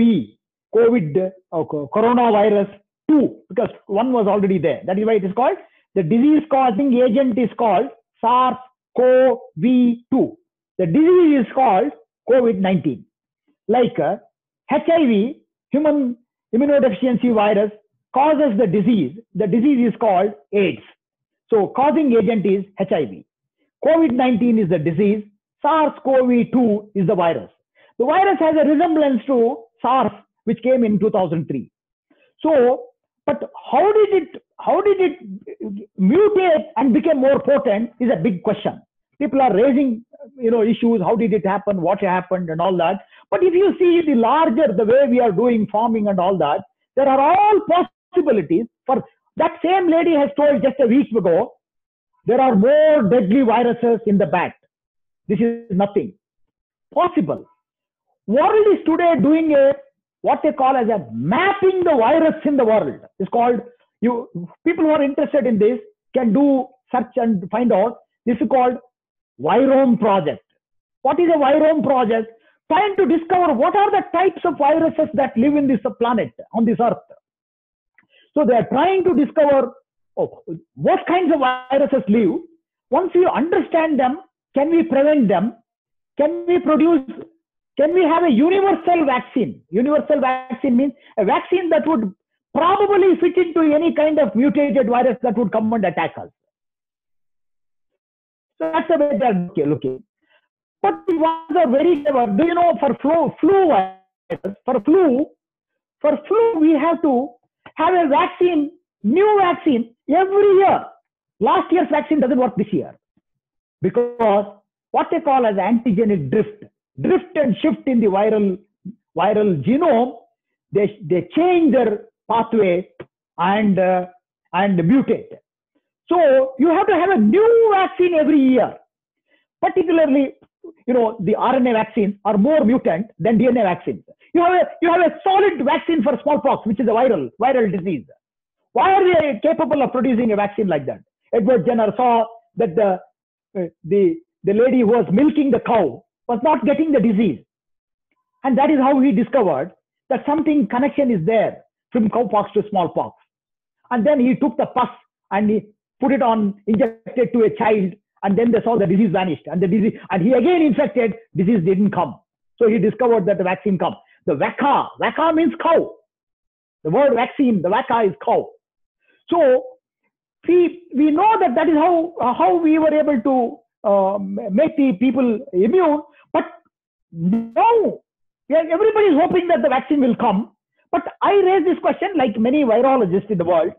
A: COVID, uh, coronavirus 2, because one was already there. That is why it is called The disease causing agent is called SARS-CoV-2. The disease is called COVID-19. Like uh, HIV, human immunodeficiency virus, causes the disease. The disease is called AIDS. So causing agent is HIV. COVID-19 is the disease. SARS-CoV-2 is the virus. The virus has a resemblance to SARS, which came in 2003. So, but how did it how did it mutate and become more potent is a big question. People are raising you know issues. How did it happen? What happened and all that. But if you see the larger the way we are doing farming and all that, there are all possibilities for that same lady has told just a week ago. There are more deadly viruses in the bat. This is nothing possible. World is today doing a what they call as a mapping the virus in the world. It's called you people who are interested in this can do search and find out. This is called Virome project. What is a Virome project? Trying to discover what are the types of viruses that live in this planet on this earth. So they are trying to discover oh, what kinds of viruses live. Once you understand them, can we prevent them? Can we produce can we have a universal vaccine? Universal vaccine means a vaccine that would probably fit into any kind of mutated virus that would come and attack us. So that's the way they're looking. But the ones are very clever. Do you know for flu, flu virus, for flu, for flu, we have to have a vaccine, new vaccine every year. Last year's vaccine doesn't work this year because what they call as antigenic drift, drift and shift in the viral viral genome, they, they change their pathway and uh, and mutate. So you have to have a new vaccine every year. Particularly, you know, the RNA vaccines are more mutant than DNA vaccines. You have a you have a solid vaccine for smallpox, which is a viral viral disease. Why are they capable of producing a vaccine like that? Edward Jenner saw that the uh, the the lady who was milking the cow was not getting the disease, and that is how he discovered that something connection is there from cowpox to smallpox. And then he took the pus and he put it on, injected to a child, and then they saw the disease vanished. And the disease, and he again infected, disease didn't come. So he discovered that the vaccine come. The vacca, vacca means cow. The word vaccine, the vacca is cow. So we we know that that is how how we were able to uh, make the people immune. But now everybody is hoping that the vaccine will come. But I raise this question like many virologists in the world.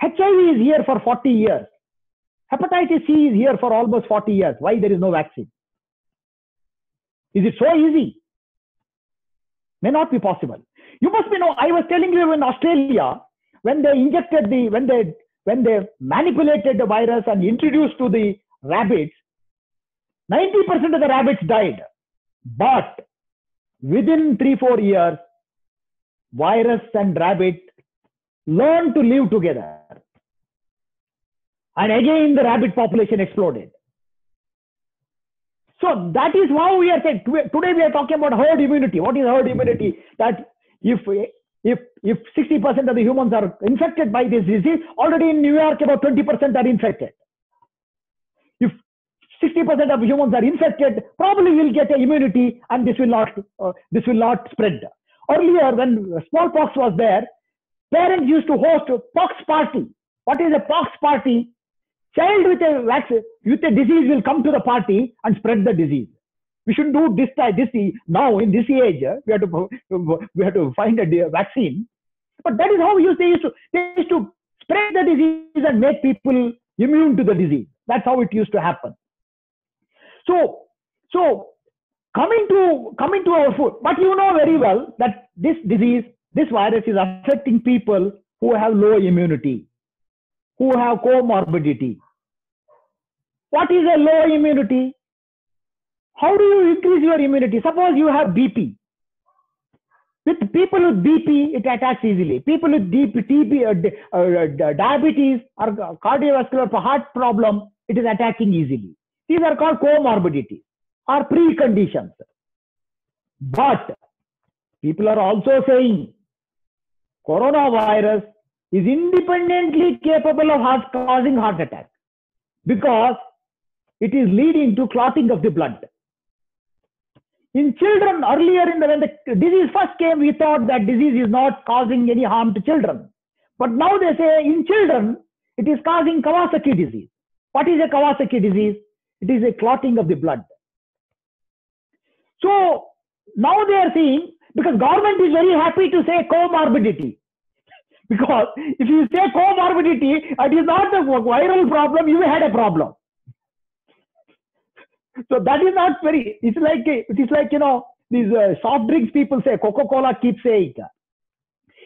A: HIV is here for 40 years. Hepatitis C is here for almost 40 years. Why there is no vaccine? Is it so easy? May not be possible. You must be know. I was telling you in Australia when they injected the when they when they manipulated the virus and introduced to the rabbits, 90% of the rabbits died. But within three four years, virus and rabbit learned to live together. And again, the rabbit population exploded. So that is why we are saying today we are talking about herd immunity. What is herd immunity? That if if if 60% of the humans are infected by this disease, already in New York about 20% are infected. If 60% of humans are infected, probably we'll get a immunity, and this will not uh, this will not spread. Earlier, when smallpox was there, parents used to host a pox party. What is a pox party? Child with a vaccine, with a disease will come to the party and spread the disease. We should do this this now in this age. Eh, we have to we have to find a vaccine. But that is how they used to they used to spread the disease and make people immune to the disease. That's how it used to happen. So so coming to coming to our food, but you know very well that this disease, this virus is affecting people who have low immunity, who have comorbidity. What is a low immunity? How do you increase your immunity? Suppose you have BP. With people with BP, it attacks easily. People with TB, uh, uh, diabetes or cardiovascular heart problem, it is attacking easily. These are called comorbidities or preconditions. But people are also saying coronavirus is independently capable of causing heart attack because it is leading to clotting of the blood. In children, earlier in the, when the disease first came, we thought that disease is not causing any harm to children. But now they say in children, it is causing Kawasaki disease. What is a Kawasaki disease? It is a clotting of the blood. So now they are seeing, because government is very happy to say comorbidity. because if you say comorbidity, it is not a viral problem, you had a problem. So that is not very, it's like, it is like, you know, these uh, soft drinks people say, Coca-Cola keeps saying.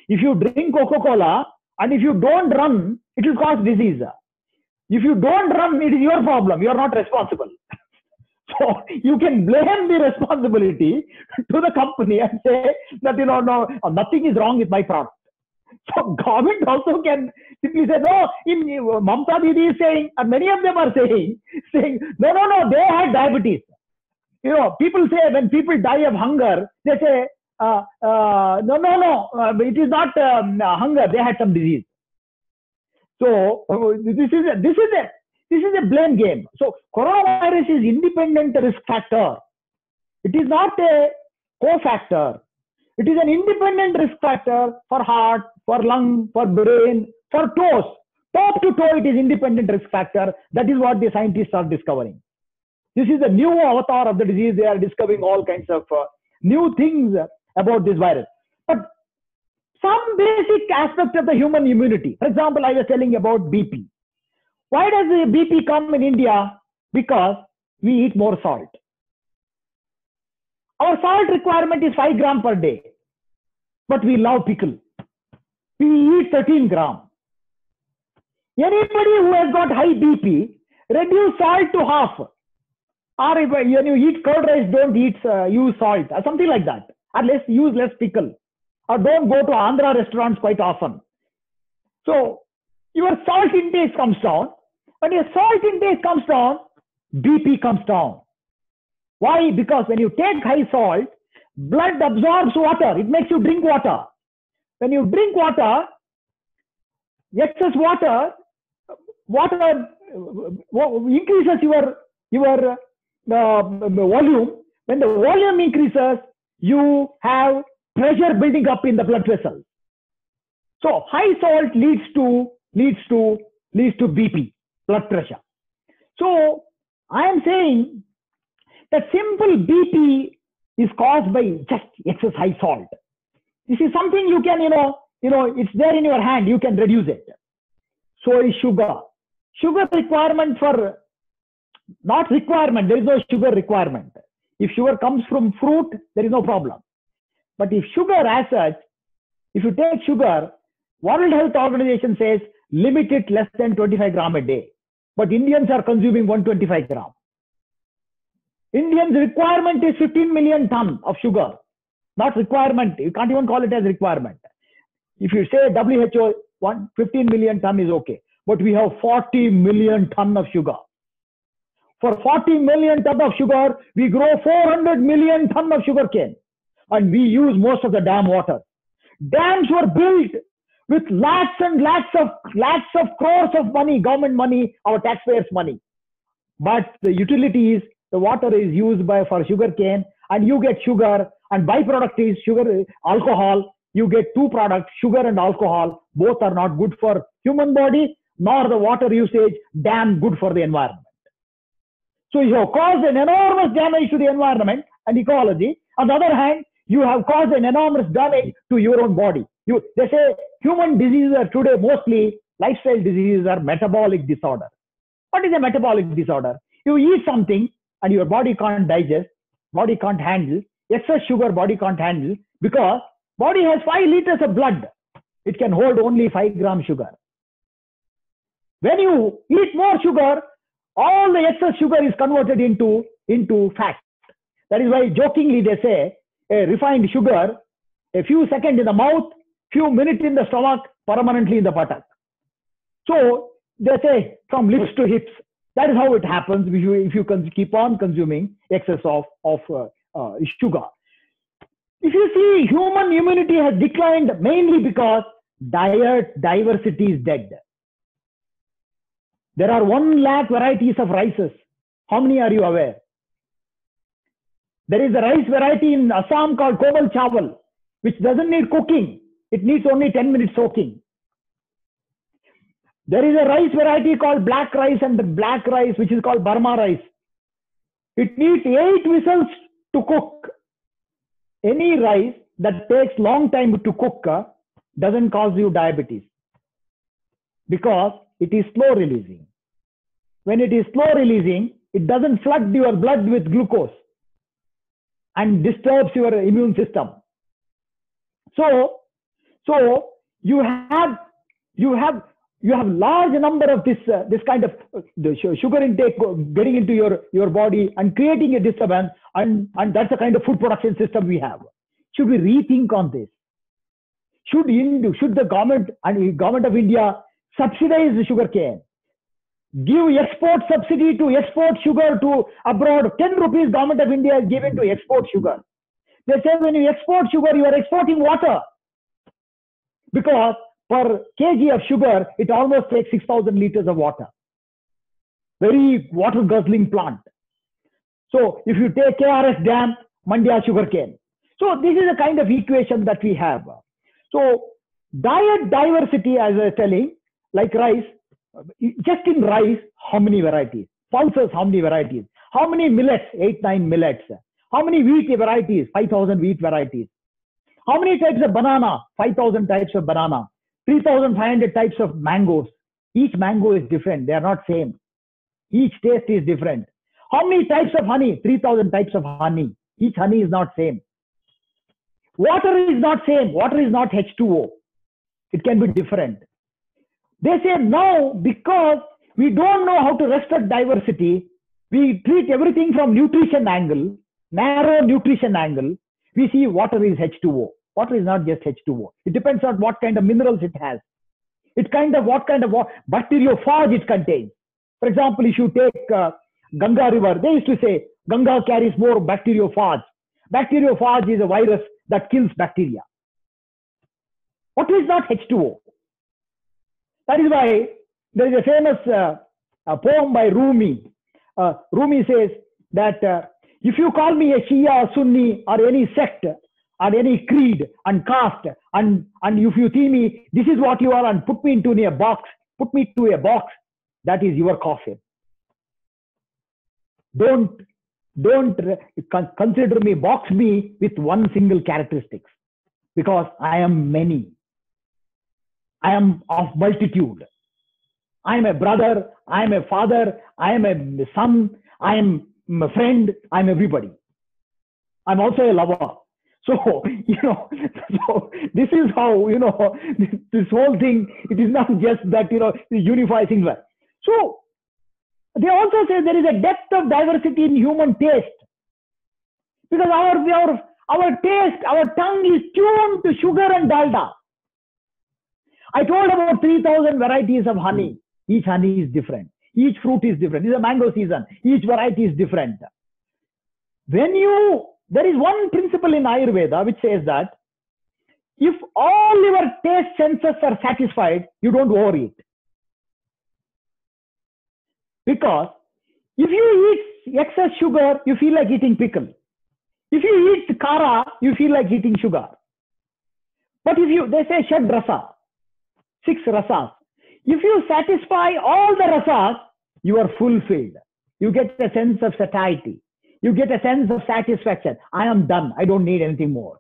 A: If you drink Coca-Cola and if you don't run, it will cause disease. If you don't run, it is your problem. You are not responsible. So you can blame the responsibility to the company and say that you know no nothing is wrong with my product. So government also can simply say no. In Mamta Didi is saying, and many of them are saying, saying no, no, no. They had diabetes. You know, people say when people die of hunger, they say uh, uh, no, no, no. Uh, it is not um, hunger. They had some disease. So this is a, this is a this is a blame game. So coronavirus is independent risk factor. It is not a cofactor. It is an independent risk factor for heart, for lung, for brain, for toes. Top to toe, it is independent risk factor. That is what the scientists are discovering. This is the new avatar of the disease. They are discovering all kinds of uh, new things about this virus. But some basic aspect of the human immunity. For example, I was telling about BP. Why does the BP come in India? Because we eat more salt. Our salt requirement is 5 gram per day, but we love pickle. We eat 13 gram. Anybody who has got high BP, reduce salt to half. Or if when you eat curd rice, don't eat uh, use salt or something like that. Or less use less pickle. Or don't go to Andhra restaurants quite often. So your salt intake comes down when your salt intake comes down, BP comes down. Why? Because when you take high salt, blood absorbs water. It makes you drink water. When you drink water, excess water, water uh, increases your your uh, volume. When the volume increases, you have pressure building up in the blood vessels. So high salt leads to leads to leads to BP blood pressure. So I am saying that simple BP is caused by just excess high salt. This is something you can, you know, you know, it's there in your hand, you can reduce it. So is sugar. Sugar requirement for, not requirement, there is no sugar requirement. If sugar comes from fruit, there is no problem. But if sugar as such, if you take sugar, World Health Organization says limit it less than 25 gram a day but Indians are consuming 125 gram. Indians requirement is 15 million ton of sugar. Not requirement. You can't even call it as requirement. If you say WHO, one, 15 million ton is okay. But we have 40 million ton of sugar. For 40 million ton of sugar, we grow 400 million ton of sugar cane. And we use most of the dam water. Dams were built with lakhs and lakhs of lakhs of crores of money, government money, our taxpayers' money. But the utilities, the water is used by for sugar cane, and you get sugar, and byproduct is sugar, alcohol. You get two products, sugar and alcohol. Both are not good for human body, nor the water usage damn good for the environment. So you have caused an enormous damage to the environment and ecology. On the other hand, you have caused an enormous damage to your own body. You, they say human diseases are today mostly lifestyle diseases are metabolic disorder. What is a metabolic disorder? You eat something and your body can't digest, body can't handle, excess sugar body can't handle because body has 5 liters of blood. It can hold only 5 gram sugar. When you eat more sugar, all the excess sugar is converted into, into fat. That is why jokingly they say a refined sugar, a few seconds in the mouth, few minutes in the stomach, permanently in the buttock. So they say from lips to hips. That is how it happens if you, if you keep on consuming excess of, of uh, uh, sugar. If you see human immunity has declined mainly because diet diversity is dead. There are one lakh varieties of rices. How many are you aware? There is a rice variety in Assam called Komal Chawal, which doesn't need cooking. It needs only 10 minutes soaking. There is a rice variety called black rice and the black rice, which is called Burma rice. It needs eight whistles to cook. Any rice that takes long time to cook uh, doesn't cause you diabetes because it is slow releasing. When it is slow releasing, it doesn't flood your blood with glucose and disturbs your immune system. So, so you have you have you have large number of this uh, this kind of uh, the sugar intake getting into your your body and creating a disturbance and and that's the kind of food production system we have. Should we rethink on this? Should should the government and government of india subsidize the sugar cane give export subsidy to export sugar to abroad 10 rupees government of india is given to export sugar they say when you export sugar you are exporting water because per kg of sugar, it almost takes 6,000 liters of water. Very water guzzling plant. So if you take KRS dam, Mandya sugar cane. So this is a kind of equation that we have. So diet diversity, as I was telling, like rice, just in rice, how many varieties? Pulses, how many varieties? How many millets? Eight, nine millets. How many wheat varieties? 5,000 wheat varieties. How many types of banana? 5,000 types of banana. 3,500 types of mangoes. Each mango is different. They are not same. Each taste is different. How many types of honey? 3,000 types of honey. Each honey is not same. Water is not same. Water is not H2O. It can be different. They say no because we don't know how to restrict diversity. We treat everything from nutrition angle, narrow nutrition angle. We see water is H2O. Water is not just H2O. It depends on what kind of minerals it has. It kind of what kind of bacteriophage it contains. For example, if you take uh, Ganga River, they used to say Ganga carries more bacteriophage. Bacteriophage is a virus that kills bacteria. What is not H2O? That is why there is a famous uh, a poem by Rumi. Uh, Rumi says that uh, if you call me a Shia or Sunni or any sect, or any creed and caste and and if you see me this is what you are and put me into a box put me to a box that is your coffin don't don't consider me box me with one single characteristics because i am many i am of multitude i am a brother i am a father i am a son i am a friend i am everybody i'm also a lover so, you know, so this is how, you know, this, this whole thing, it is not just that, you know, unify things. So, they also say there is a depth of diversity in human taste. Because our, our, our taste, our tongue is tuned to sugar and dalda. I told about 3,000 varieties of honey. Each honey is different. Each fruit is different. It's a mango season. Each variety is different. When you there is one principle in Ayurveda which says that if all your taste senses are satisfied, you don't overeat. Because if you eat excess sugar, you feel like eating pickle. If you eat kara, you feel like eating sugar. But if you, they say shad rasa, six rasas. If you satisfy all the rasas, you are fulfilled. You get a sense of satiety you get a sense of satisfaction. I am done. I don't need anything more.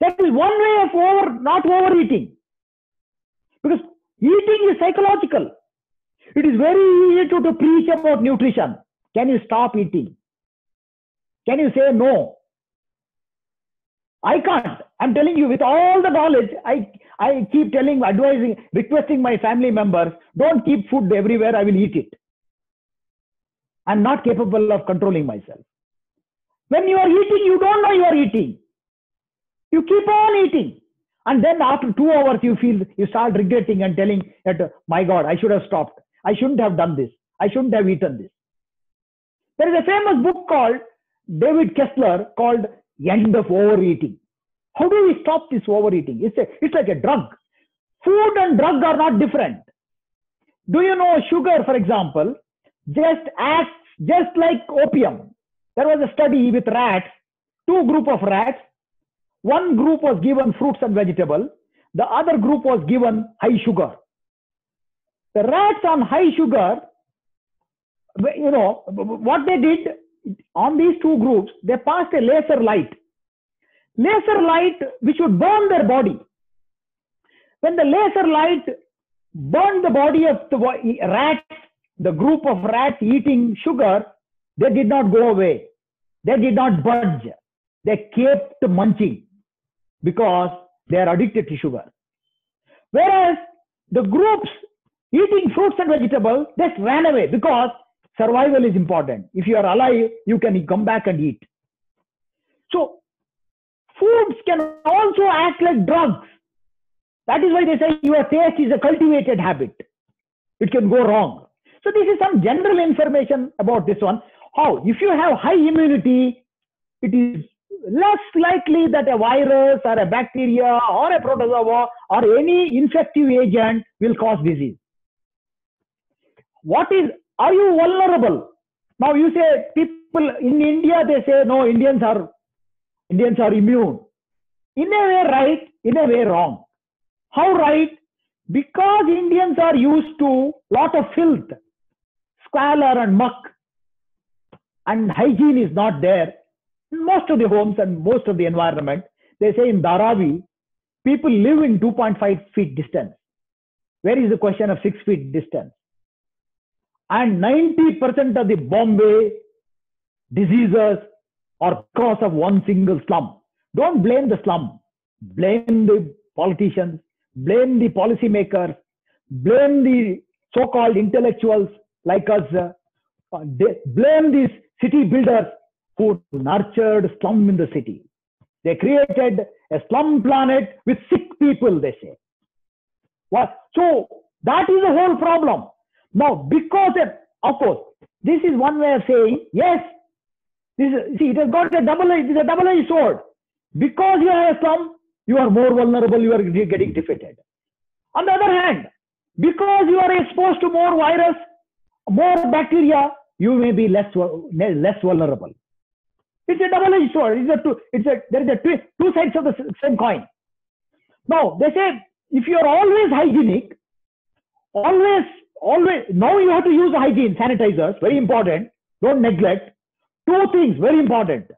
A: That is one way of over, not overeating. Because eating is psychological. It is very easy to, to preach about nutrition. Can you stop eating? Can you say no? I can't. I'm telling you with all the knowledge, I, I keep telling, advising, requesting my family members, don't keep food everywhere, I will eat it. I'm not capable of controlling myself. When you are eating, you don't know you are eating. You keep on eating. And then after two hours, you feel, you start regretting and telling that, my God, I should have stopped. I shouldn't have done this. I shouldn't have eaten this. There is a famous book called David Kessler called End of Overeating. How do we stop this overeating? It's, a, it's like a drug. Food and drug are not different. Do you know sugar, for example, just acts just like opium. There was a study with rats, two group of rats. One group was given fruits and vegetables. The other group was given high sugar. The rats on high sugar, you know, what they did on these two groups, they passed a laser light. Laser light which would burn their body. When the laser light burned the body of the rats, the group of rats eating sugar, they did not go away. They did not budge. They kept munching because they are addicted to sugar. Whereas the groups eating fruits and vegetables just ran away because survival is important. If you are alive, you can come back and eat. So foods can also act like drugs. That is why they say your taste is a cultivated habit. It can go wrong. So this is some general information about this one. How? If you have high immunity, it is less likely that a virus or a bacteria or a protozoa or any infective agent will cause disease. What is, are you vulnerable? Now you say people in India, they say, no, Indians are, Indians are immune. In a way right, in a way wrong. How right? Because Indians are used to lot of filth, squalor and muck, and hygiene is not there most of the homes and most of the environment, they say in Dharavi, people live in 2.5 feet distance. Where is the question of six feet distance? And 90% of the Bombay diseases are because of one single slum. Don't blame the slum. Blame the politicians, blame the policymakers, blame the so-called intellectuals like us, uh, blame these city builders who nurtured slum in the city. They created a slum planet with sick people, they say. What? So that is the whole problem. Now, because of, of course, this is one way of saying, yes, this is, see, it has got a double it is a double-edged sword. Because you have slum, you are more vulnerable, you are getting defeated. On the other hand, because you are exposed to more virus, more bacteria, you may be less, less vulnerable. It's a double-edged sword. It's a two, it's a, there is a two, two sides of the same coin. Now, they say if you are always hygienic, always, always, now you have to use hygiene, sanitizers, very important. Don't neglect. Two things, very important.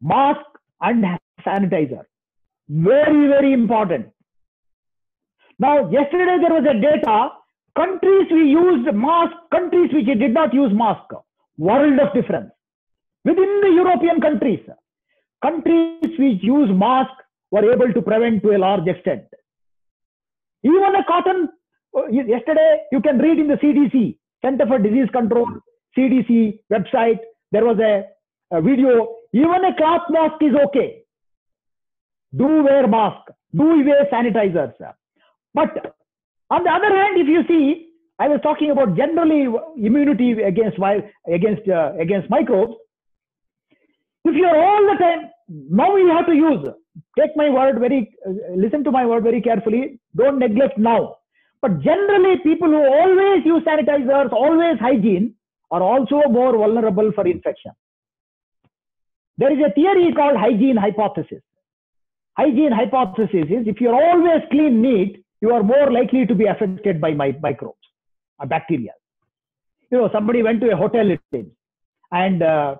A: Mask and sanitizer. Very, very important. Now, yesterday there was a data, countries we used mask, countries which did not use mask. World of difference within the European countries. Countries which use mask were able to prevent to a large extent. Even a cotton, uh, yesterday you can read in the CDC, Center for Disease Control, CDC website, there was a, a video, even a cloth mask is okay. Do wear mask, do wear sanitizers. But on the other hand, if you see, I was talking about generally immunity against against uh, against microbes. If you are all the time, now you have to use, take my word very, uh, listen to my word very carefully, don't neglect now. But generally, people who always use sanitizers, always hygiene, are also more vulnerable for infection. There is a theory called hygiene hypothesis. Hygiene hypothesis is if you're always clean, neat, you are more likely to be affected by my microbes or bacteria. You know, somebody went to a hotel, and uh,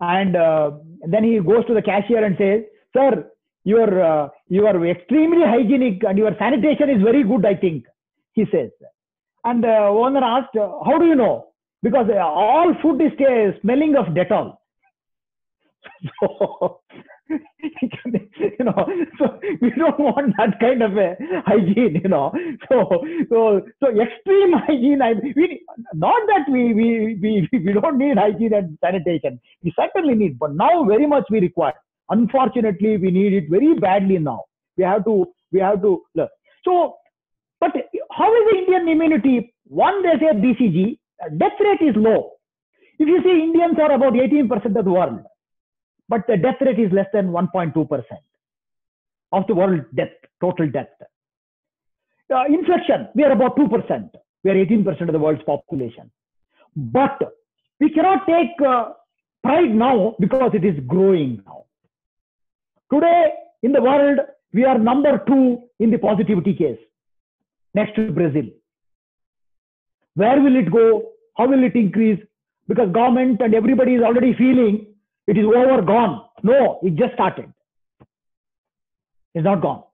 A: and uh, then he goes to the cashier and says, "Sir, you are uh, you are extremely hygienic and your sanitation is very good." I think he says. And the uh, owner asked, "How do you know?" Because uh, all food is smelling of Dettol. you know, so we don't want that kind of a hygiene, you know. So, so, so extreme hygiene. I, we, not that we, we, we, we don't need hygiene and sanitation. We certainly need, but now very much we require. Unfortunately, we need it very badly now. We have to, we have to look. So, but how is the Indian immunity? One, they say BCG, death rate is low. If you see, Indians are about 18% of the world but the death rate is less than 1.2% of the world death, total death. uh, infection, we are about 2%. We are 18% of the world's population. But we cannot take uh, pride now because it is growing now. Today, in the world, we are number two in the positivity case, next to Brazil. Where will it go? How will it increase? Because government and everybody is already feeling it is over, gone. No, it just started. It's not gone.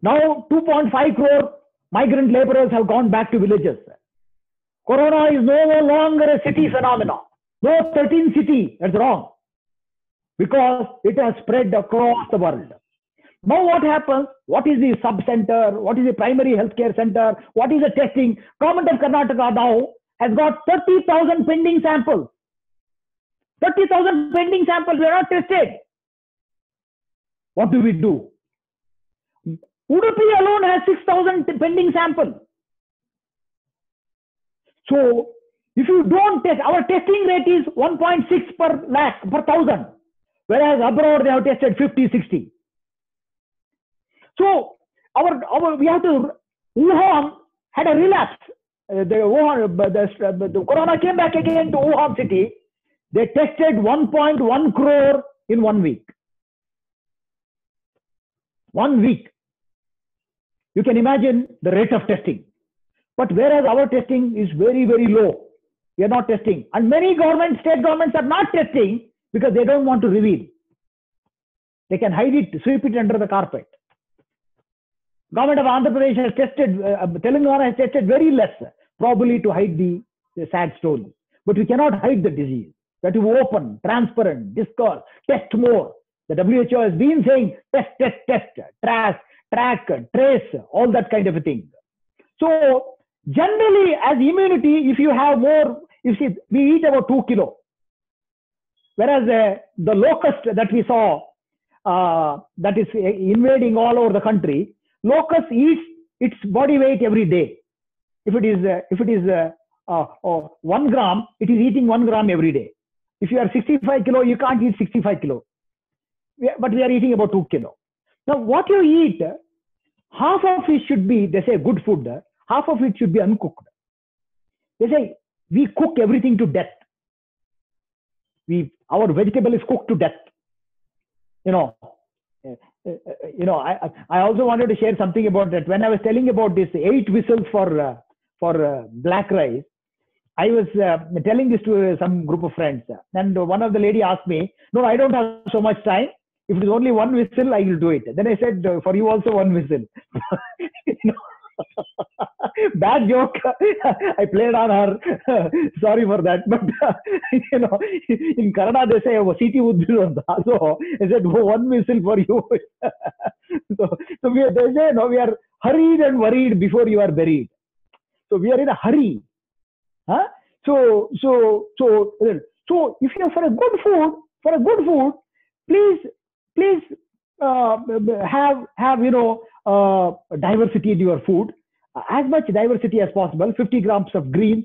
A: Now 2.5 crore migrant laborers have gone back to villages. Corona is no longer a city phenomenon. No 13 city. That's wrong. Because it has spread across the world. Now what happens? What is the sub-center? What is the primary healthcare center? What is the testing? Government of Karnataka now has got 30,000 pending samples. 30,000 pending samples were not tested. What do we do? Udupi alone has 6,000 pending samples. So if you don't test, our testing rate is 1.6 per lakh, per thousand. Whereas abroad they have tested 50, 60. So our, our we have to, Wuhan had a relapse. Uh, the, Wuhan, the, the corona came back again to Wuhan city. They tested 1.1 crore in one week. One week. You can imagine the rate of testing. But whereas our testing is very, very low, we are not testing. And many governments, state governments are not testing because they don't want to reveal. They can hide it, sweep it under the carpet. Government of Andhra Pradesh has tested, uh, Telangana has tested very less, probably to hide the, the sad story. But we cannot hide the disease. That is open, transparent, discuss, test more. The WHO has been saying test, test, test, trace, track, trace, all that kind of a thing. So generally as immunity, if you have more, you see, we eat about two kilo. Whereas uh, the locust that we saw, uh, that is invading all over the country, locust eats its body weight every day. If it is, uh, if it is uh, uh, uh, one gram, it is eating one gram every day. If you are 65 kilo, you can't eat 65 kilo. But we are eating about two kilo. Now, what you eat, half of it should be, they say, good food. Half of it should be uncooked. They say, we cook everything to death. We, our vegetable is cooked to death. You know, you know, I, I also wanted to share something about that. When I was telling about this eight whistles for, uh, for uh, black rice, I was uh, telling this to some group of friends. And one of the lady asked me, no, I don't have so much time. If it is only one whistle, I will do it. Then I said, uh, for you also one whistle. Bad joke. I played on her. Sorry for that. But, you know, in Kannada they say, Uddu. So I said, oh, one whistle for you. so so we are, they say, no, we are hurried and worried before you are buried. So we are in a hurry. Huh? So, so, so, so if you are for a good food, for a good food, please, please uh, have, have, you know, uh, diversity in your food, as much diversity as possible, 50 grams of greens,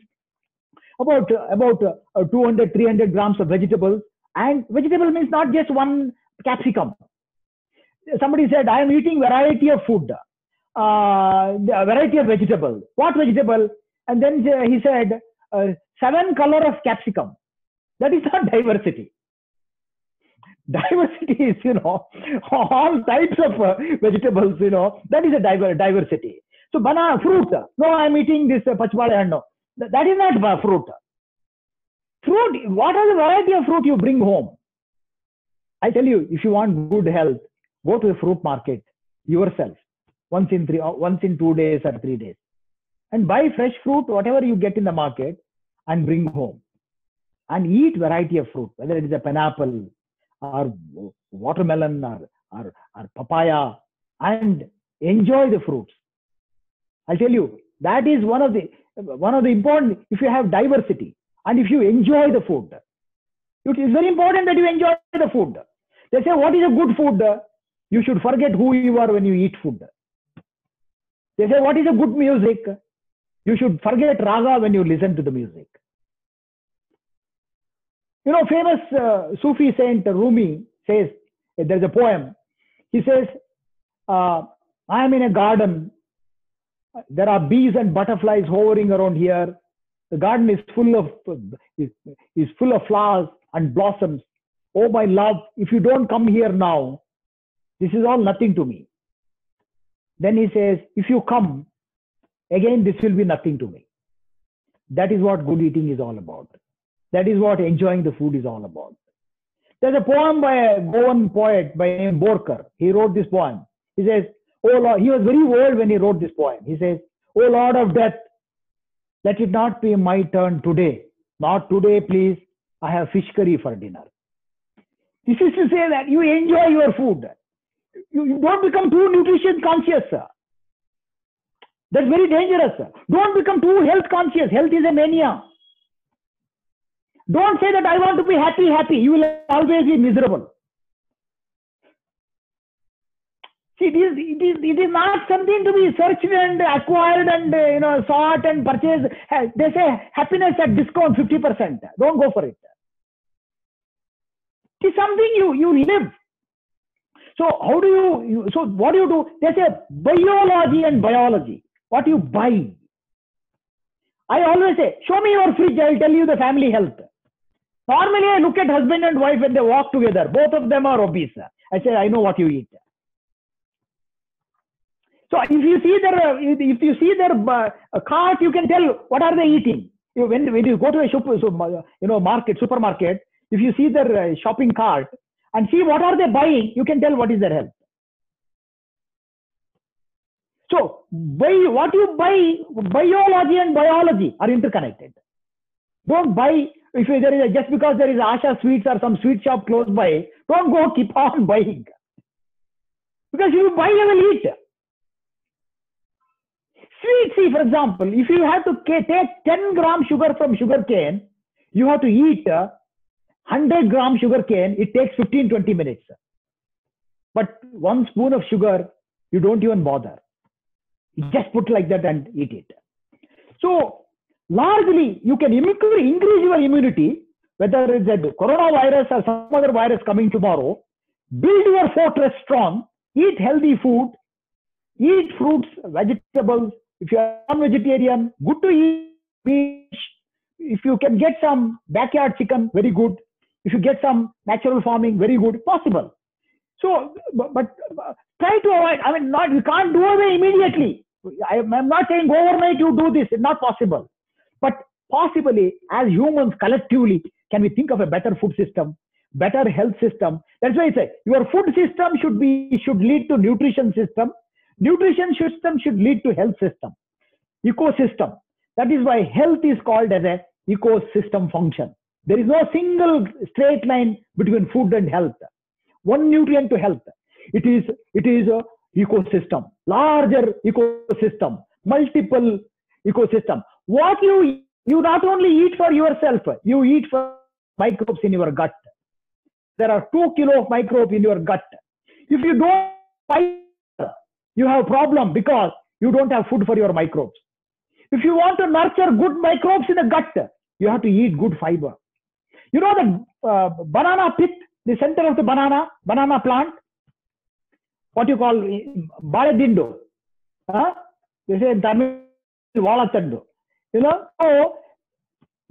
A: about, about uh, 200, 300 grams of vegetables. And vegetable means not just one capsicum. Somebody said, I am eating variety of food, uh, variety of vegetable. What vegetable? And then he said, uh, seven color of capsicum. That is not diversity. Diversity is, you know, all types of uh, vegetables, you know, that is a diver diversity. So banana, fruit. No, I'm eating this uh, pachpale no. That is not uh, fruit. Fruit, what are the variety of fruit you bring home? I tell you, if you want good health, go to the fruit market yourself once in three, uh, once in two days or three days and buy fresh fruit, whatever you get in the market, and bring home. And eat variety of fruit, whether it is a pineapple or watermelon or, or, or papaya, and enjoy the fruits. I'll tell you, that is one of the one of the important if you have diversity and if you enjoy the food. It is very important that you enjoy the food. They say, what is a good food? You should forget who you are when you eat food. They say, what is a good music? You should forget raga when you listen to the music. You know, famous uh, Sufi saint Rumi says, there's a poem. He says, uh, I am in a garden There are bees and butterflies hovering around here. The garden is full of is, is full of flowers and blossoms. Oh my love, if you don't come here now, this is all nothing to me. Then he says, if you come, again this will be nothing to me. That is what good eating is all about. That is what enjoying the food is all about. There's a poem by a Goan poet by name Borkar. He wrote this poem. He says, Oh Lord, he was very old when he wrote this poem. He says, Oh Lord of death, let it not be my turn today. Not today, please. I have fish curry for dinner. This is to say that you enjoy your food. You, you don't become too nutrition conscious. Sir. That's very dangerous. Sir. Don't become too health conscious. Health is a mania. Don't say that I want to be happy, happy. You will always be miserable. See, it is, it is, it is not something to be searched and acquired and, uh, you know, sought and purchased. They say happiness at discount 50%. Don't go for it. It is something you, you live. So how do you, you, so what do you do? They say biology and biology. What you buy. I always say, show me your fridge, I'll tell you the family health. Normally, I look at husband and wife when they walk together. Both of them are obese. I say, I know what you eat. So if you see their, if you see their uh, cart, you can tell what are they eating. When, when you go to a shop, you know, market, supermarket, if you see their uh, shopping cart and see what are they buying, you can tell what is their health. So, buy, what you buy, biology and biology are interconnected. Don't buy if there is a, just because there is Asha Sweets or some sweet shop close by, don't go keep on buying. Because you buy, you will eat. Sweet, see, for example, if you have to take 10 gram sugar from sugar cane, you have to eat 100 gram sugar cane, it takes 15 20 minutes. But one spoon of sugar, you don't even bother. You just put like that and eat it. So, largely you can increase your immunity, whether it's a coronavirus or some other virus coming tomorrow. Build your fortress strong, eat healthy food, eat fruits, vegetables. If you are non-vegetarian, good to eat fish. If you can get some backyard chicken, very good. If you get some natural farming, very good, possible. So, but, but try to avoid, I mean, not, you can't do away immediately. I, am not saying overnight you do this, it's not possible. But possibly, as humans collectively, can we think of a better food system, better health system? That's why I say your food system should be should lead to nutrition system. Nutrition system should lead to health system, ecosystem. That is why health is called as a ecosystem function. There is no single straight line between food and health. One nutrient to health. It is it is a ecosystem, larger ecosystem, multiple ecosystem. What you you not only eat for yourself, you eat for microbes in your gut. There are two kilo of microbes in your gut. If you don't fight, you have a problem because you don't have food for your microbes. If you want to nurture good microbes in the gut, you have to eat good fiber. You know the uh, banana pit, the center of the banana, banana plant, what you call baladindo. Huh? They say Tamil Valatando. You know, so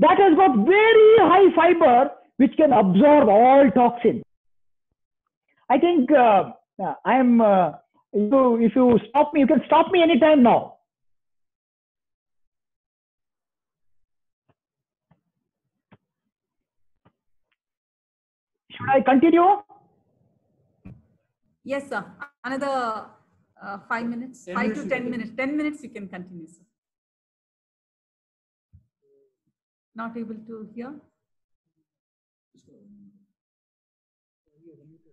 A: that has got very high fiber which can absorb all toxins. I think uh, I am, uh, if, you, if you stop me, you can stop me anytime now. Should I continue?
B: Yes, sir. Another uh, five minutes, five to ten minutes. Ten minutes you can continue, sir. Not able to hear?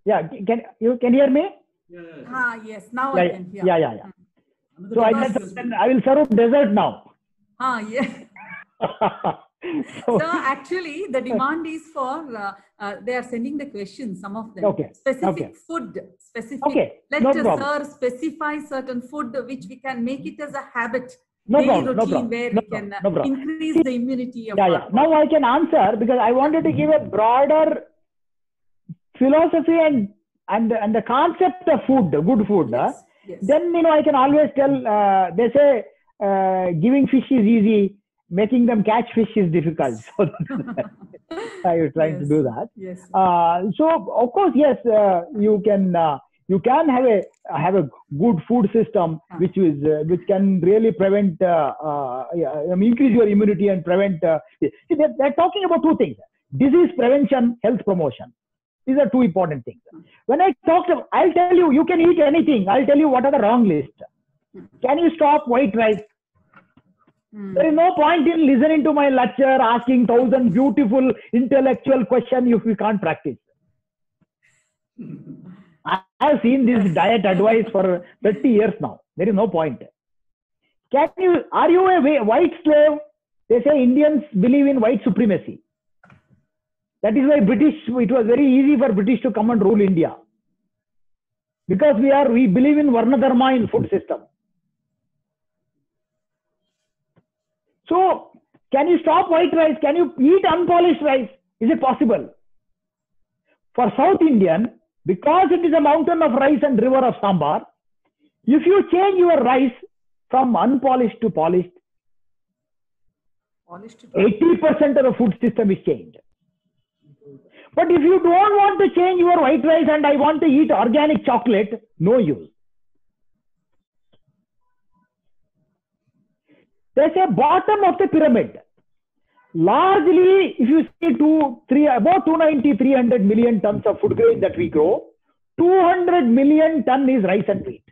A: Yeah, can you can hear me?
B: Yeah, yeah, ah, yes. Now
A: yeah,
B: I can hear.
A: Yeah, yeah, yeah. So I said, I will serve dessert now.
B: Ah, yeah. so, so, actually, the demand is for uh, uh, they are sending the questions. Some of them
A: okay.
B: specific
A: okay.
B: food, specific.
A: Okay.
B: Let
A: no
B: us
A: problem.
B: specify certain food which we can make it as a habit.
A: No problem, no problem,
B: where
A: no
B: we can
A: no problem.
B: increase the immunity of
A: Yeah, yeah. Now I can answer because I wanted to give a broader philosophy and and and the concept of food, good food.
B: Yes, yes.
A: Then you know I can always tell. Uh, they say uh, giving fish is easy, making them catch fish is difficult. So I was trying
B: Yes.
A: to do that.
B: Yes.
A: Uh, so of course, yes, uh, you can uh, you can have a have a good food system
B: Ah.
A: which is uh, which can really prevent uh, uh, increase your immunity and prevent. Uh, see, they're, they're talking about two things: disease prevention, health promotion. These are two important things. When I talk I'll tell you, you can eat anything. I'll tell you what are the wrong list. Can you stop white rice?
B: Hmm.
A: There is no point in listening to my lecture, asking thousand beautiful intellectual questions if we can't practice. I have seen this diet advice for 30 years now. There is no point. Can you, are you a white slave? They say Indians believe in white supremacy. That is why British, it was very easy for British to come and rule India. Because we are, we believe in Varna Dharma in food system. So, can you stop white rice? Can you eat unpolished rice? Is it possible? For South Indian, because it is a mountain of rice and river of sambar, if you change your rice from unpolished to polished,
B: Polished
A: 80% of the food system is changed. But if you don't want to change your white rice and I want to eat organic chocolate, no use. There's a bottom of the pyramid. Largely, if you see two, three, about 290, 300 million tons of food grain that we grow, 200 million ton is rice and wheat.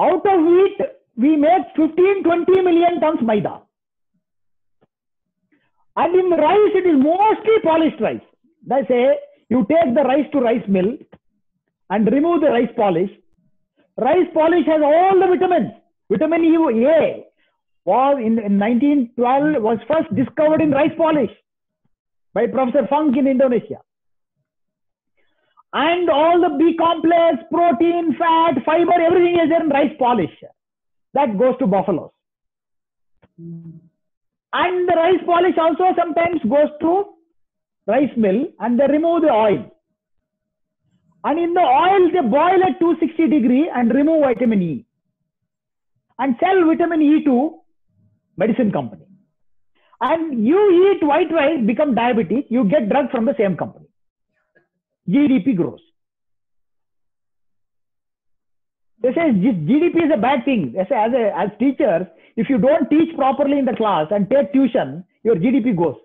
A: Out of wheat, we make 15, 20 million tons maida. And in rice, it is mostly polished rice. They say you take the rice to rice mill and remove the rice polish. Rice polish has all the vitamins. Vitamin E A was in, in 1912 was first discovered in rice polish by Professor Funk in Indonesia. And all the B complex, protein, fat, fiber, everything is there in rice polish. That goes to buffaloes. And the rice polish also sometimes goes to rice mill and they remove the oil. And in the oil, they boil at 260 degree and remove vitamin E. And sell vitamin E to medicine company. And you eat white rice, become diabetic, you get drug from the same company. GDP grows. They say GDP is a bad thing. They say as, a, as teachers, if you don't teach properly in the class and take tuition, your GDP goes.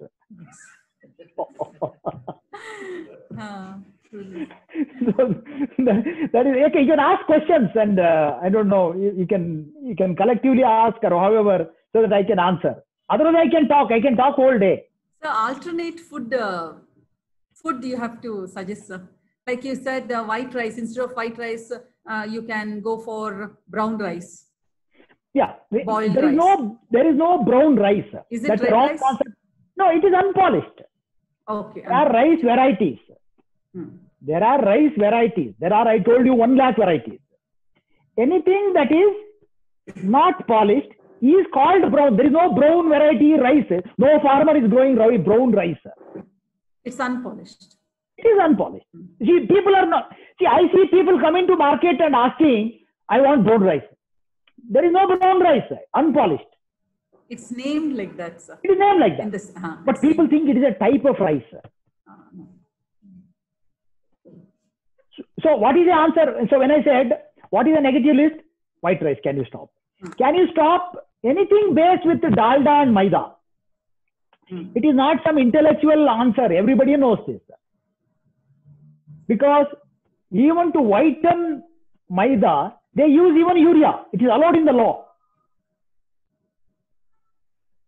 A: So that, that is okay. You can ask questions, and uh, I don't know. You, you can you can collectively ask or however, so that I can answer. Otherwise, I can talk. I can talk all day.
B: So alternate food, uh, food you have to suggest. sir. Like you said, uh, white rice instead of white rice, uh, you can go for brown rice.
A: Yeah,
B: Boiled
A: there is
B: rice.
A: no there is no brown rice.
B: Is it
A: That's wrong
B: rice?
A: concept. No, it is unpolished.
B: Okay.
A: There are rice varieties.
B: Hmm.
A: There are rice varieties. There are, I told you, one lakh varieties. Anything that is not polished is called brown. There is no brown variety rice. No farmer is growing brown rice.
B: It's unpolished.
A: It is unpolished. See, people are not. See, I see people coming to market and asking, I want brown rice. There is no brown rice, unpolished.
B: It's named like that, sir.
A: It is named like that.
B: this, uh,
A: But people think it is a type of rice.
B: uh, no.
A: So what is the answer? So when I said, what is the negative list? White rice, can you stop? Can you stop anything based with dalda and maida?
B: Hmm.
A: It is not some intellectual answer. Everybody knows this. Because even to whiten maida, they use even urea. It is allowed in the law.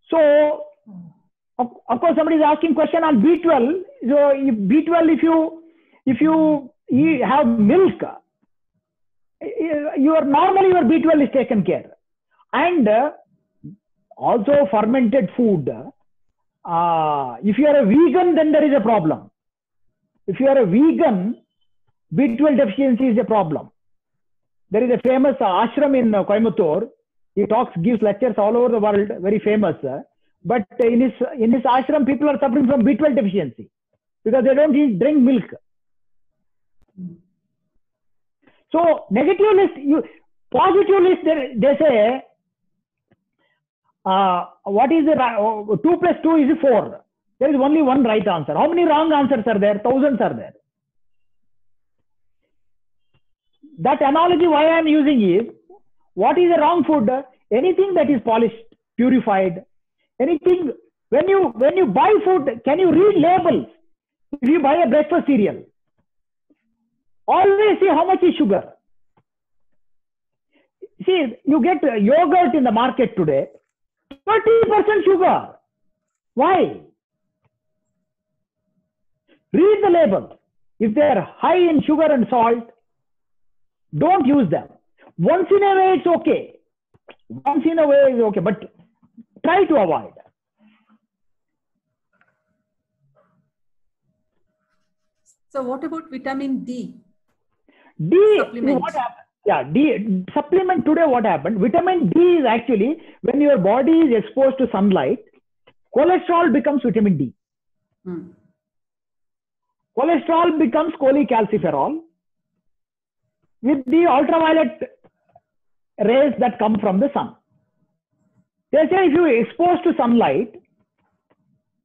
A: So, of, of course, somebody is asking question on B12. So, if B12, if you if you eat, have milk, your normally your B12 is taken care, and also fermented food. Uh, if you are a vegan, then there is a problem. If you are a vegan, B12 deficiency is a problem. There is a famous ashram in Coimbatore. He talks, gives lectures all over the world, very famous. but in his in his ashram, people are suffering from B12 deficiency because they don't eat, drink milk. So negative list, you Positively, they, they say, uh, what is the oh, 2 plus 2 is 4. There is only one right answer. How many wrong answers are there? Thousands are there. That analogy why I am using is, what is a wrong food? Anything that is polished, purified, anything, when you, when you buy food, can you read labels? If you buy a breakfast cereal, always see how much is sugar. See, you get uh, yogurt in the market today, 30% sugar. Why? Read the label. If they are high in sugar and salt, don't use them. Once in a way, it's okay. Once in a way is okay, but try to avoid.
B: So what about vitamin D?
A: D, what happened? Yeah, D supplement today. What happened? Vitamin D is actually when your body is exposed to sunlight, cholesterol becomes vitamin D.
B: Hmm.
A: Cholesterol becomes cholecalciferol with the ultraviolet rays that come from the sun. They say if you expose to sunlight,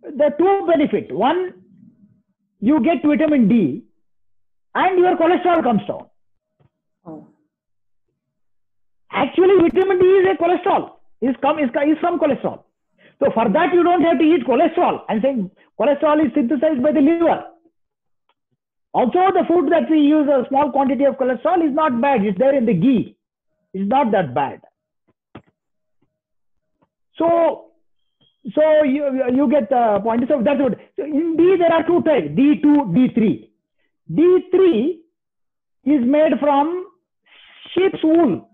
A: the two benefit. One, you get vitamin D and your cholesterol comes down.
B: Oh.
A: Actually, vitamin D is a cholesterol. Is come is, is from cholesterol. So for that you don't have to eat cholesterol. I'm saying cholesterol is synthesized by the liver. Also, the food that we use a small quantity of cholesterol is not bad. It's there in the ghee. It's not that bad. So, so you you get the point. So that's what. So in D there are two types: D2, D3. D3 is made from sheep's wool.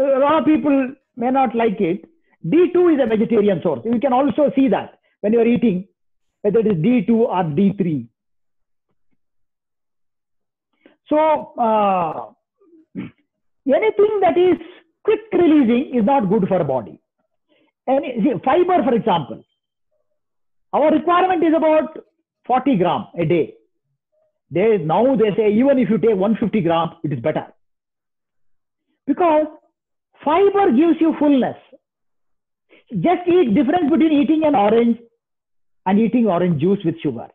A: A lot of people may not like it. D2 is a vegetarian source. You can also see that when you are eating, whether it is D2 or D3. So, uh, anything that is quick releasing is not good for body. And see, fiber, for example, our requirement is about 40 gram a day. They now they say even if you take 150 gram, it is better because fiber gives you fullness. Just eat difference between eating an orange and eating orange juice with sugar.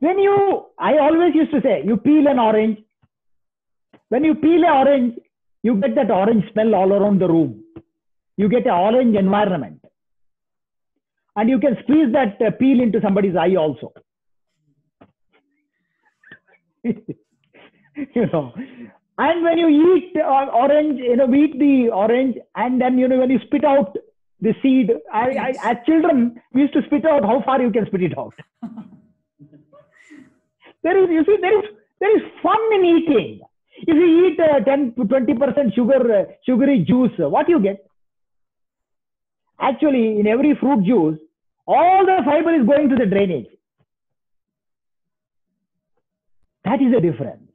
A: When you, I always used to say, you peel an orange. When you peel an orange, you get that orange smell all around the room. You get an orange environment. And you can squeeze that uh, peel into somebody's eye also. you know, and when you eat uh, orange, you know, we eat the orange, and then you know when you spit out the seed. I, I, as children, we used to spit out how far you can spit it out. there is, you see, there is there is fun in eating. If you eat uh, 10 to 20 percent sugar, uh, sugary juice, what you get? Actually, in every fruit juice, all the fiber is going to the drainage. That is the difference.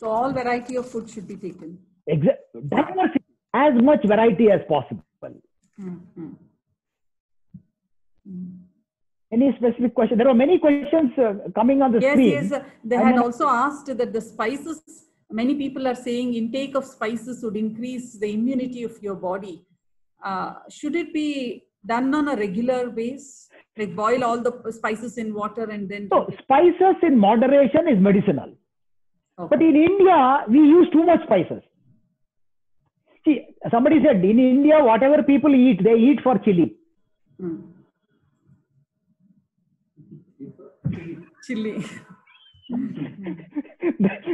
B: So all variety of food should be taken.
A: Exa- diversity, as much variety as possible.
B: Hmm, hmm. Hmm.
A: Any specific question? There are many questions uh, coming on the
B: Yes,
A: screen.
B: yes. uh, They had also asked that the spices, many people are saying intake of spices would increase the immunity of your body. Uh, should it be done on a regular base? Like boil all the spices in water and then.
A: So spices in moderation is medicinal.
B: Okay.
A: But in India, we use too much spices. See, somebody said in India, whatever people eat, they eat for chili.
B: Hmm. Chili.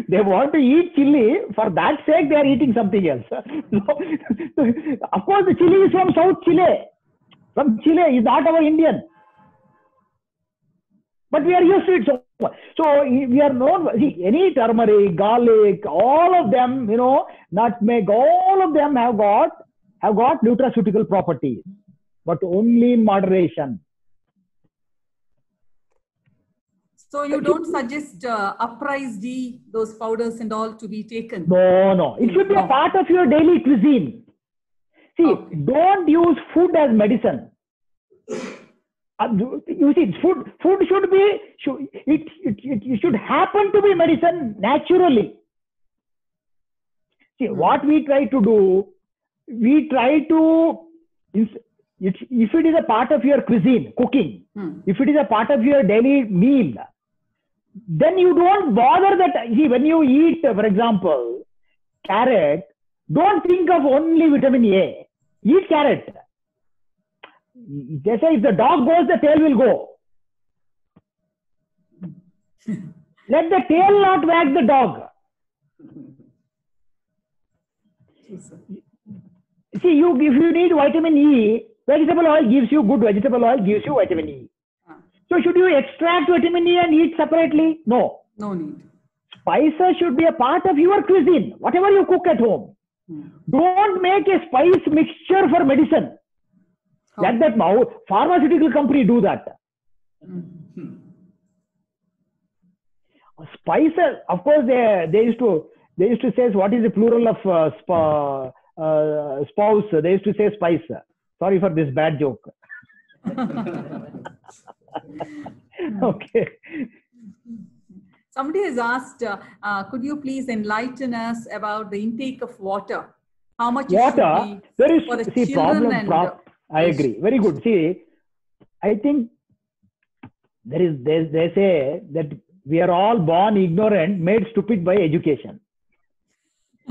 A: they want to eat chili. For that sake, they are eating something else. So, of course, the chili is from South Chile. From Chile, is not our Indian. But we are used to it so much. So we are known, see, any turmeric, garlic, all of them, you know, nutmeg, all of them have got, have got nutraceutical properties, but only in moderation.
B: So you don't suggest uh, uprise D, those powders and all to be taken?
A: No, no. It should be a part of your daily cuisine. See,
B: Okay.
A: don't use food as medicine. Uh, you see, food food should be should, it, it it should happen to be medicine naturally. See,
B: Hmm.
A: what we try to do, we try to if if it is a part of your cuisine, cooking,
B: Hmm.
A: if it is a part of your daily meal, then you don't bother that. See, when you eat, for example, carrot, don't think of only vitamin A. Eat carrot. They say if the dog goes, the tail will go. Let the tail not wag the dog. See, you if you need vitamin E, vegetable oil gives you good vegetable oil gives you vitamin E.
B: Ah,
A: So should you extract vitamin E and eat separately? No.
B: No need.
A: Spices should be a part of your cuisine, whatever you cook at home.
B: Hmm.
A: Don't make a spice mixture for medicine. Let that now pharmaceutical company do that.
B: Hmm.
A: Spices, of course, they they used to they used to say what is the plural of uh, spa, uh, spouse? They used to say spice. Sorry for this bad joke. okay.
B: Somebody has asked, uh, uh, could you please enlighten us about the intake of water? How much it
A: Water. There is
B: for the
A: see problem. pro-
B: uh,
A: I agree. Very good. See, I think there is they, they say that we are all born ignorant, made stupid by education.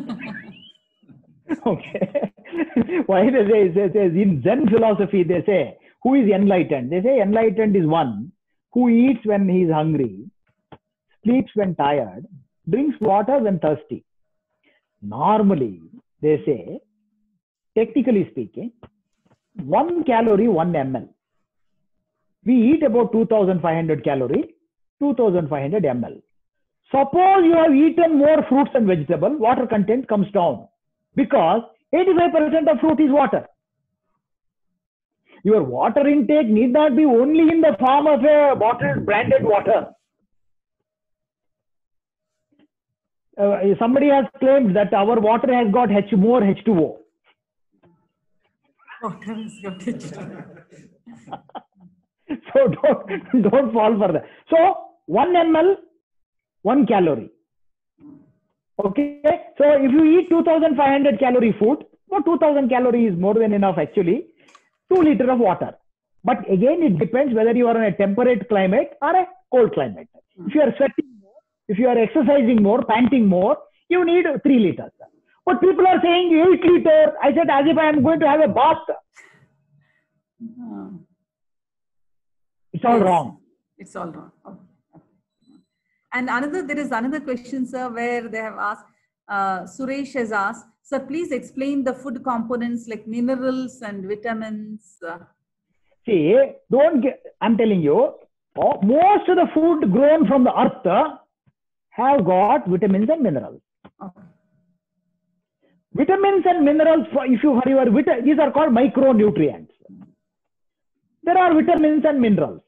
A: okay. Why they say, they say in Zen philosophy they say who is enlightened? They say enlightened is one who eats when he is hungry, sleeps when tired, drinks water when thirsty. Normally, they say, technically speaking, one calorie, one ml. We eat about 2500 calorie, 2500 ml. Suppose you have eaten more fruits and vegetable, water content comes down because 85% of fruit is water. Your water intake need not be only in the form of a bottled branded water. Uh, somebody has claimed that our water has got H more H2O.
B: It.
A: so don't don't fall for that. So one ml, one calorie. Okay. So if you eat 2,500 calorie food, well, 2,000 calories is more than enough actually. Two liter of water. But again, it depends whether you are in a temperate climate or a cold climate. If you are sweating more, if you are exercising more, panting more, you need three liters. But people are saying eight liter. I said as if I am going to have a bath.
B: Ah,
A: It's all
B: Yes.
A: wrong.
B: It's all wrong. Okay. And another, there is another question, sir, where they have asked, uh, Suresh has asked, sir, please explain the food components like minerals and vitamins.
A: See, don't get, I'm telling you, oh, most of the food grown from the earth have got vitamins and minerals.
B: okay.
A: Vitamins and minerals, for, if you your these are called micronutrients. There are vitamins and minerals.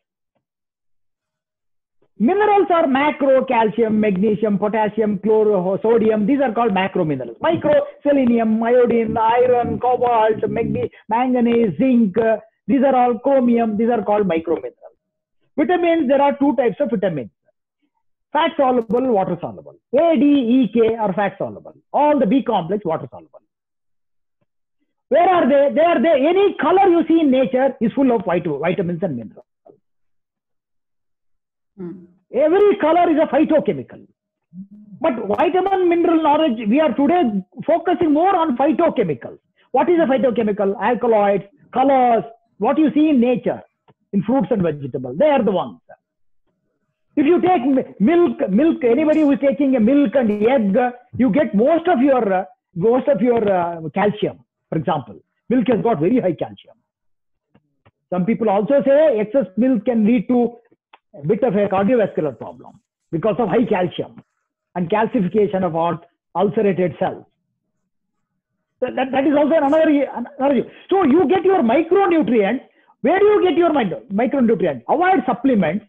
A: Minerals are macro, calcium, magnesium, potassium, chloro, sodium. These are called macro minerals. Micro, selenium, iodine, iron, cobalt, manganese, zinc. these are all chromium. These are called micro minerals. Vitamins, there are two types of vitamins. Fat soluble, water soluble. A, D, E, K are fat soluble. All the B complex, water soluble. Where are they? They are there. Any color you see in nature is full of vit- vitamins and minerals.
B: Hmm.
A: Every color is a phytochemical. But vitamin mineral knowledge, we are today focusing more on phytochemicals. What is a phytochemical? Alkaloids, colors, what you see in nature, in fruits and vegetables. They are the ones. If you take milk, milk, anybody who is taking a milk and egg, you get most of your most of your uh, calcium. For example, milk has got very high calcium. Some people also say excess milk can lead to a bit of a cardiovascular problem because of high calcium and calcification of our ulcerated cells. That, that is also another, another. So you get your micronutrients. Where do you get your micro- micronutrients? Avoid supplements.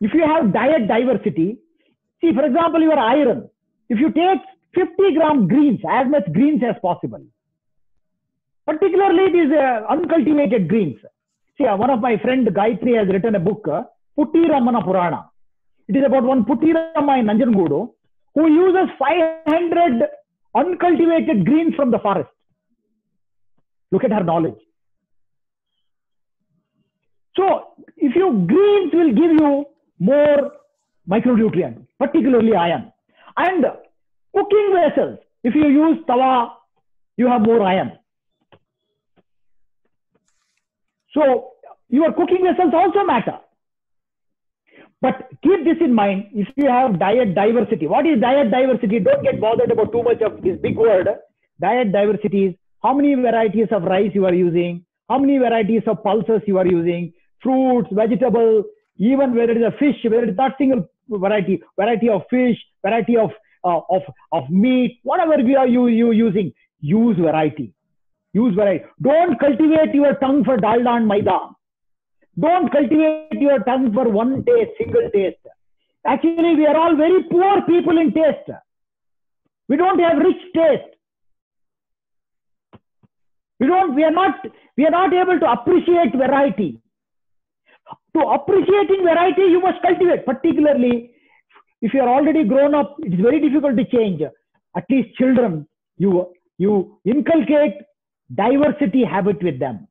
A: If you have diet diversity, see, for example, your iron. If you take 50 gram greens, as much greens as possible, particularly these uh, uncultivated greens. See, uh, one of my friend Gayatri has written a book, uh, Puttiramana Purana. It is about one Puttiramma in Nanjangudu who uses 500 uncultivated greens from the forest. Look at her knowledge. So, if you greens will give you more micronutrients, particularly iron. And cooking vessels, if you use tawa, you have more iron. So your cooking vessels also matter. But keep this in mind if you have diet diversity. What is diet diversity? Don't get bothered about too much of this big word. Diet diversity is how many varieties of rice you are using, how many varieties of pulses you are using, fruits, vegetables, even whether it is a fish, whether it is not single variety, variety of fish, variety of uh, of of meat, whatever we are you you using, use variety. Use variety. Don't cultivate your tongue for dalda and maida. Don't cultivate your tongue for one taste, single taste. Actually, we are all very poor people in taste. We don't have rich taste. We don't, we are not, we are not able to appreciate variety. To appreciating variety, you must cultivate, particularly if you are already grown up, it is very difficult to change. At least children, you, you inculcate diversity habit with them.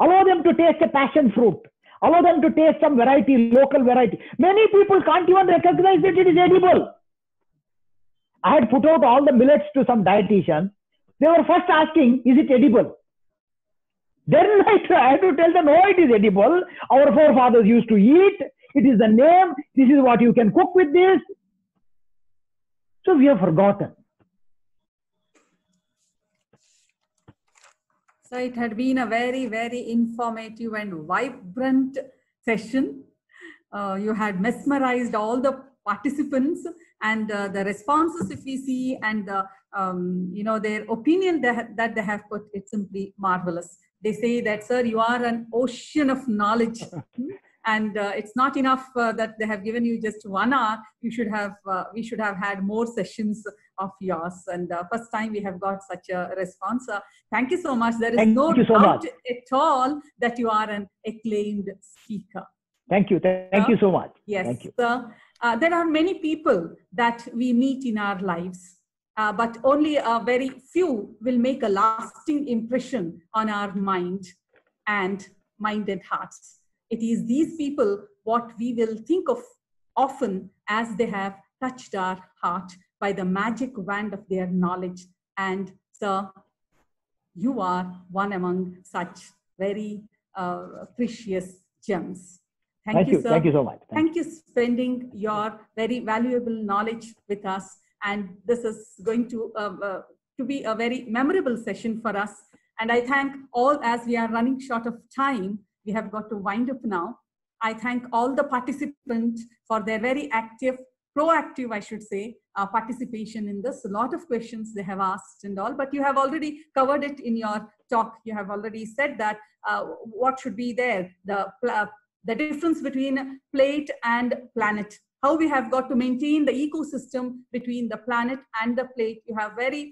A: Allow them to taste a passion fruit. Allow them to taste some variety, local variety. Many people can't even recognize that it is edible. I had put out all the millets to some dietitian. They were first asking, is it edible? Then I had to tell them, no, it is edible. Our forefathers used to eat. It is the name. This is what you can cook with this. So we have forgotten.
B: So it had been a very, very informative and vibrant session. Uh, you had mesmerized all the participants and uh, the responses if we see and the, um, you know their opinion that, that they have put it's simply marvelous they say that sir you are an ocean of knowledge and uh, it's not enough uh, that they have given you just one hour you should have uh, we should have had more sessions of yours and uh, first time we have got such a response uh, thank you so much there is
A: Thank
B: no
A: so
B: doubt
A: much.
B: at all that you are an acclaimed speaker
A: Thank you. Thank you so much.
B: Yes,
A: Thank you.
B: sir. Uh, there are many people that we meet in our lives, uh, but only a very few will make a lasting impression on our mind and mind and hearts. It is these people what we will think of often as they have touched our heart by the magic wand of their knowledge. And sir, you are one among such very uh, precious gems. Thank,
A: Thank
B: you,
A: you.
B: sir.
A: Thank you so much. Thank
B: Thank you spending your very valuable knowledge with us. And this is going to, uh, uh, to be a very memorable session for us. And I thank all, as we are running short of time, we have got to wind up now. I thank all the participants for their very active, proactive, I should say, uh, participation in this. A lot of questions they have asked and all, but you have already covered it in your talk. You have already said that uh, what should be there, the pl- the difference between plate and planet how we have got to maintain the ecosystem between the planet and the plate you have very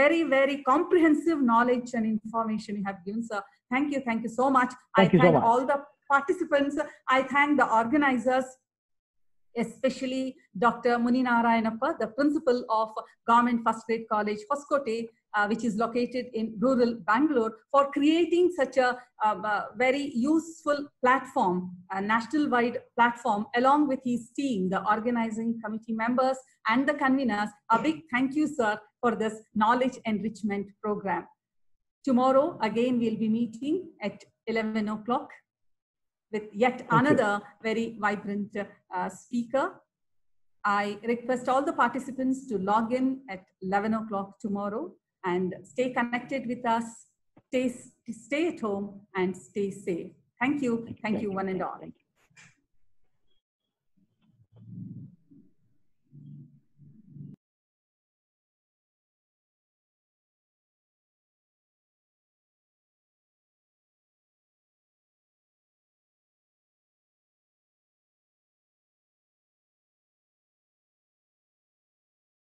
B: very very comprehensive knowledge and information you have given sir thank you thank you so much
A: Thank
B: i
A: you so
B: thank
A: much.
B: all the participants i thank the organizers especially Dr. Muni Narayanappa, the principal of Government First Grade College, Hoskote, uh, which is located in rural Bangalore, for creating such a, um, uh, very useful platform, a national-wide platform, along with his team, the organizing committee members and the conveners. A big thank you, sir, for this knowledge enrichment program. Tomorrow, again, we'll be meeting at 11 o'clock with yet another very vibrant uh, speaker. I request all the participants to log in at 11 o'clock tomorrow and stay connected with us, stay, stay at home and stay safe. Thank you. Thank, you, one and all.
A: Thank you.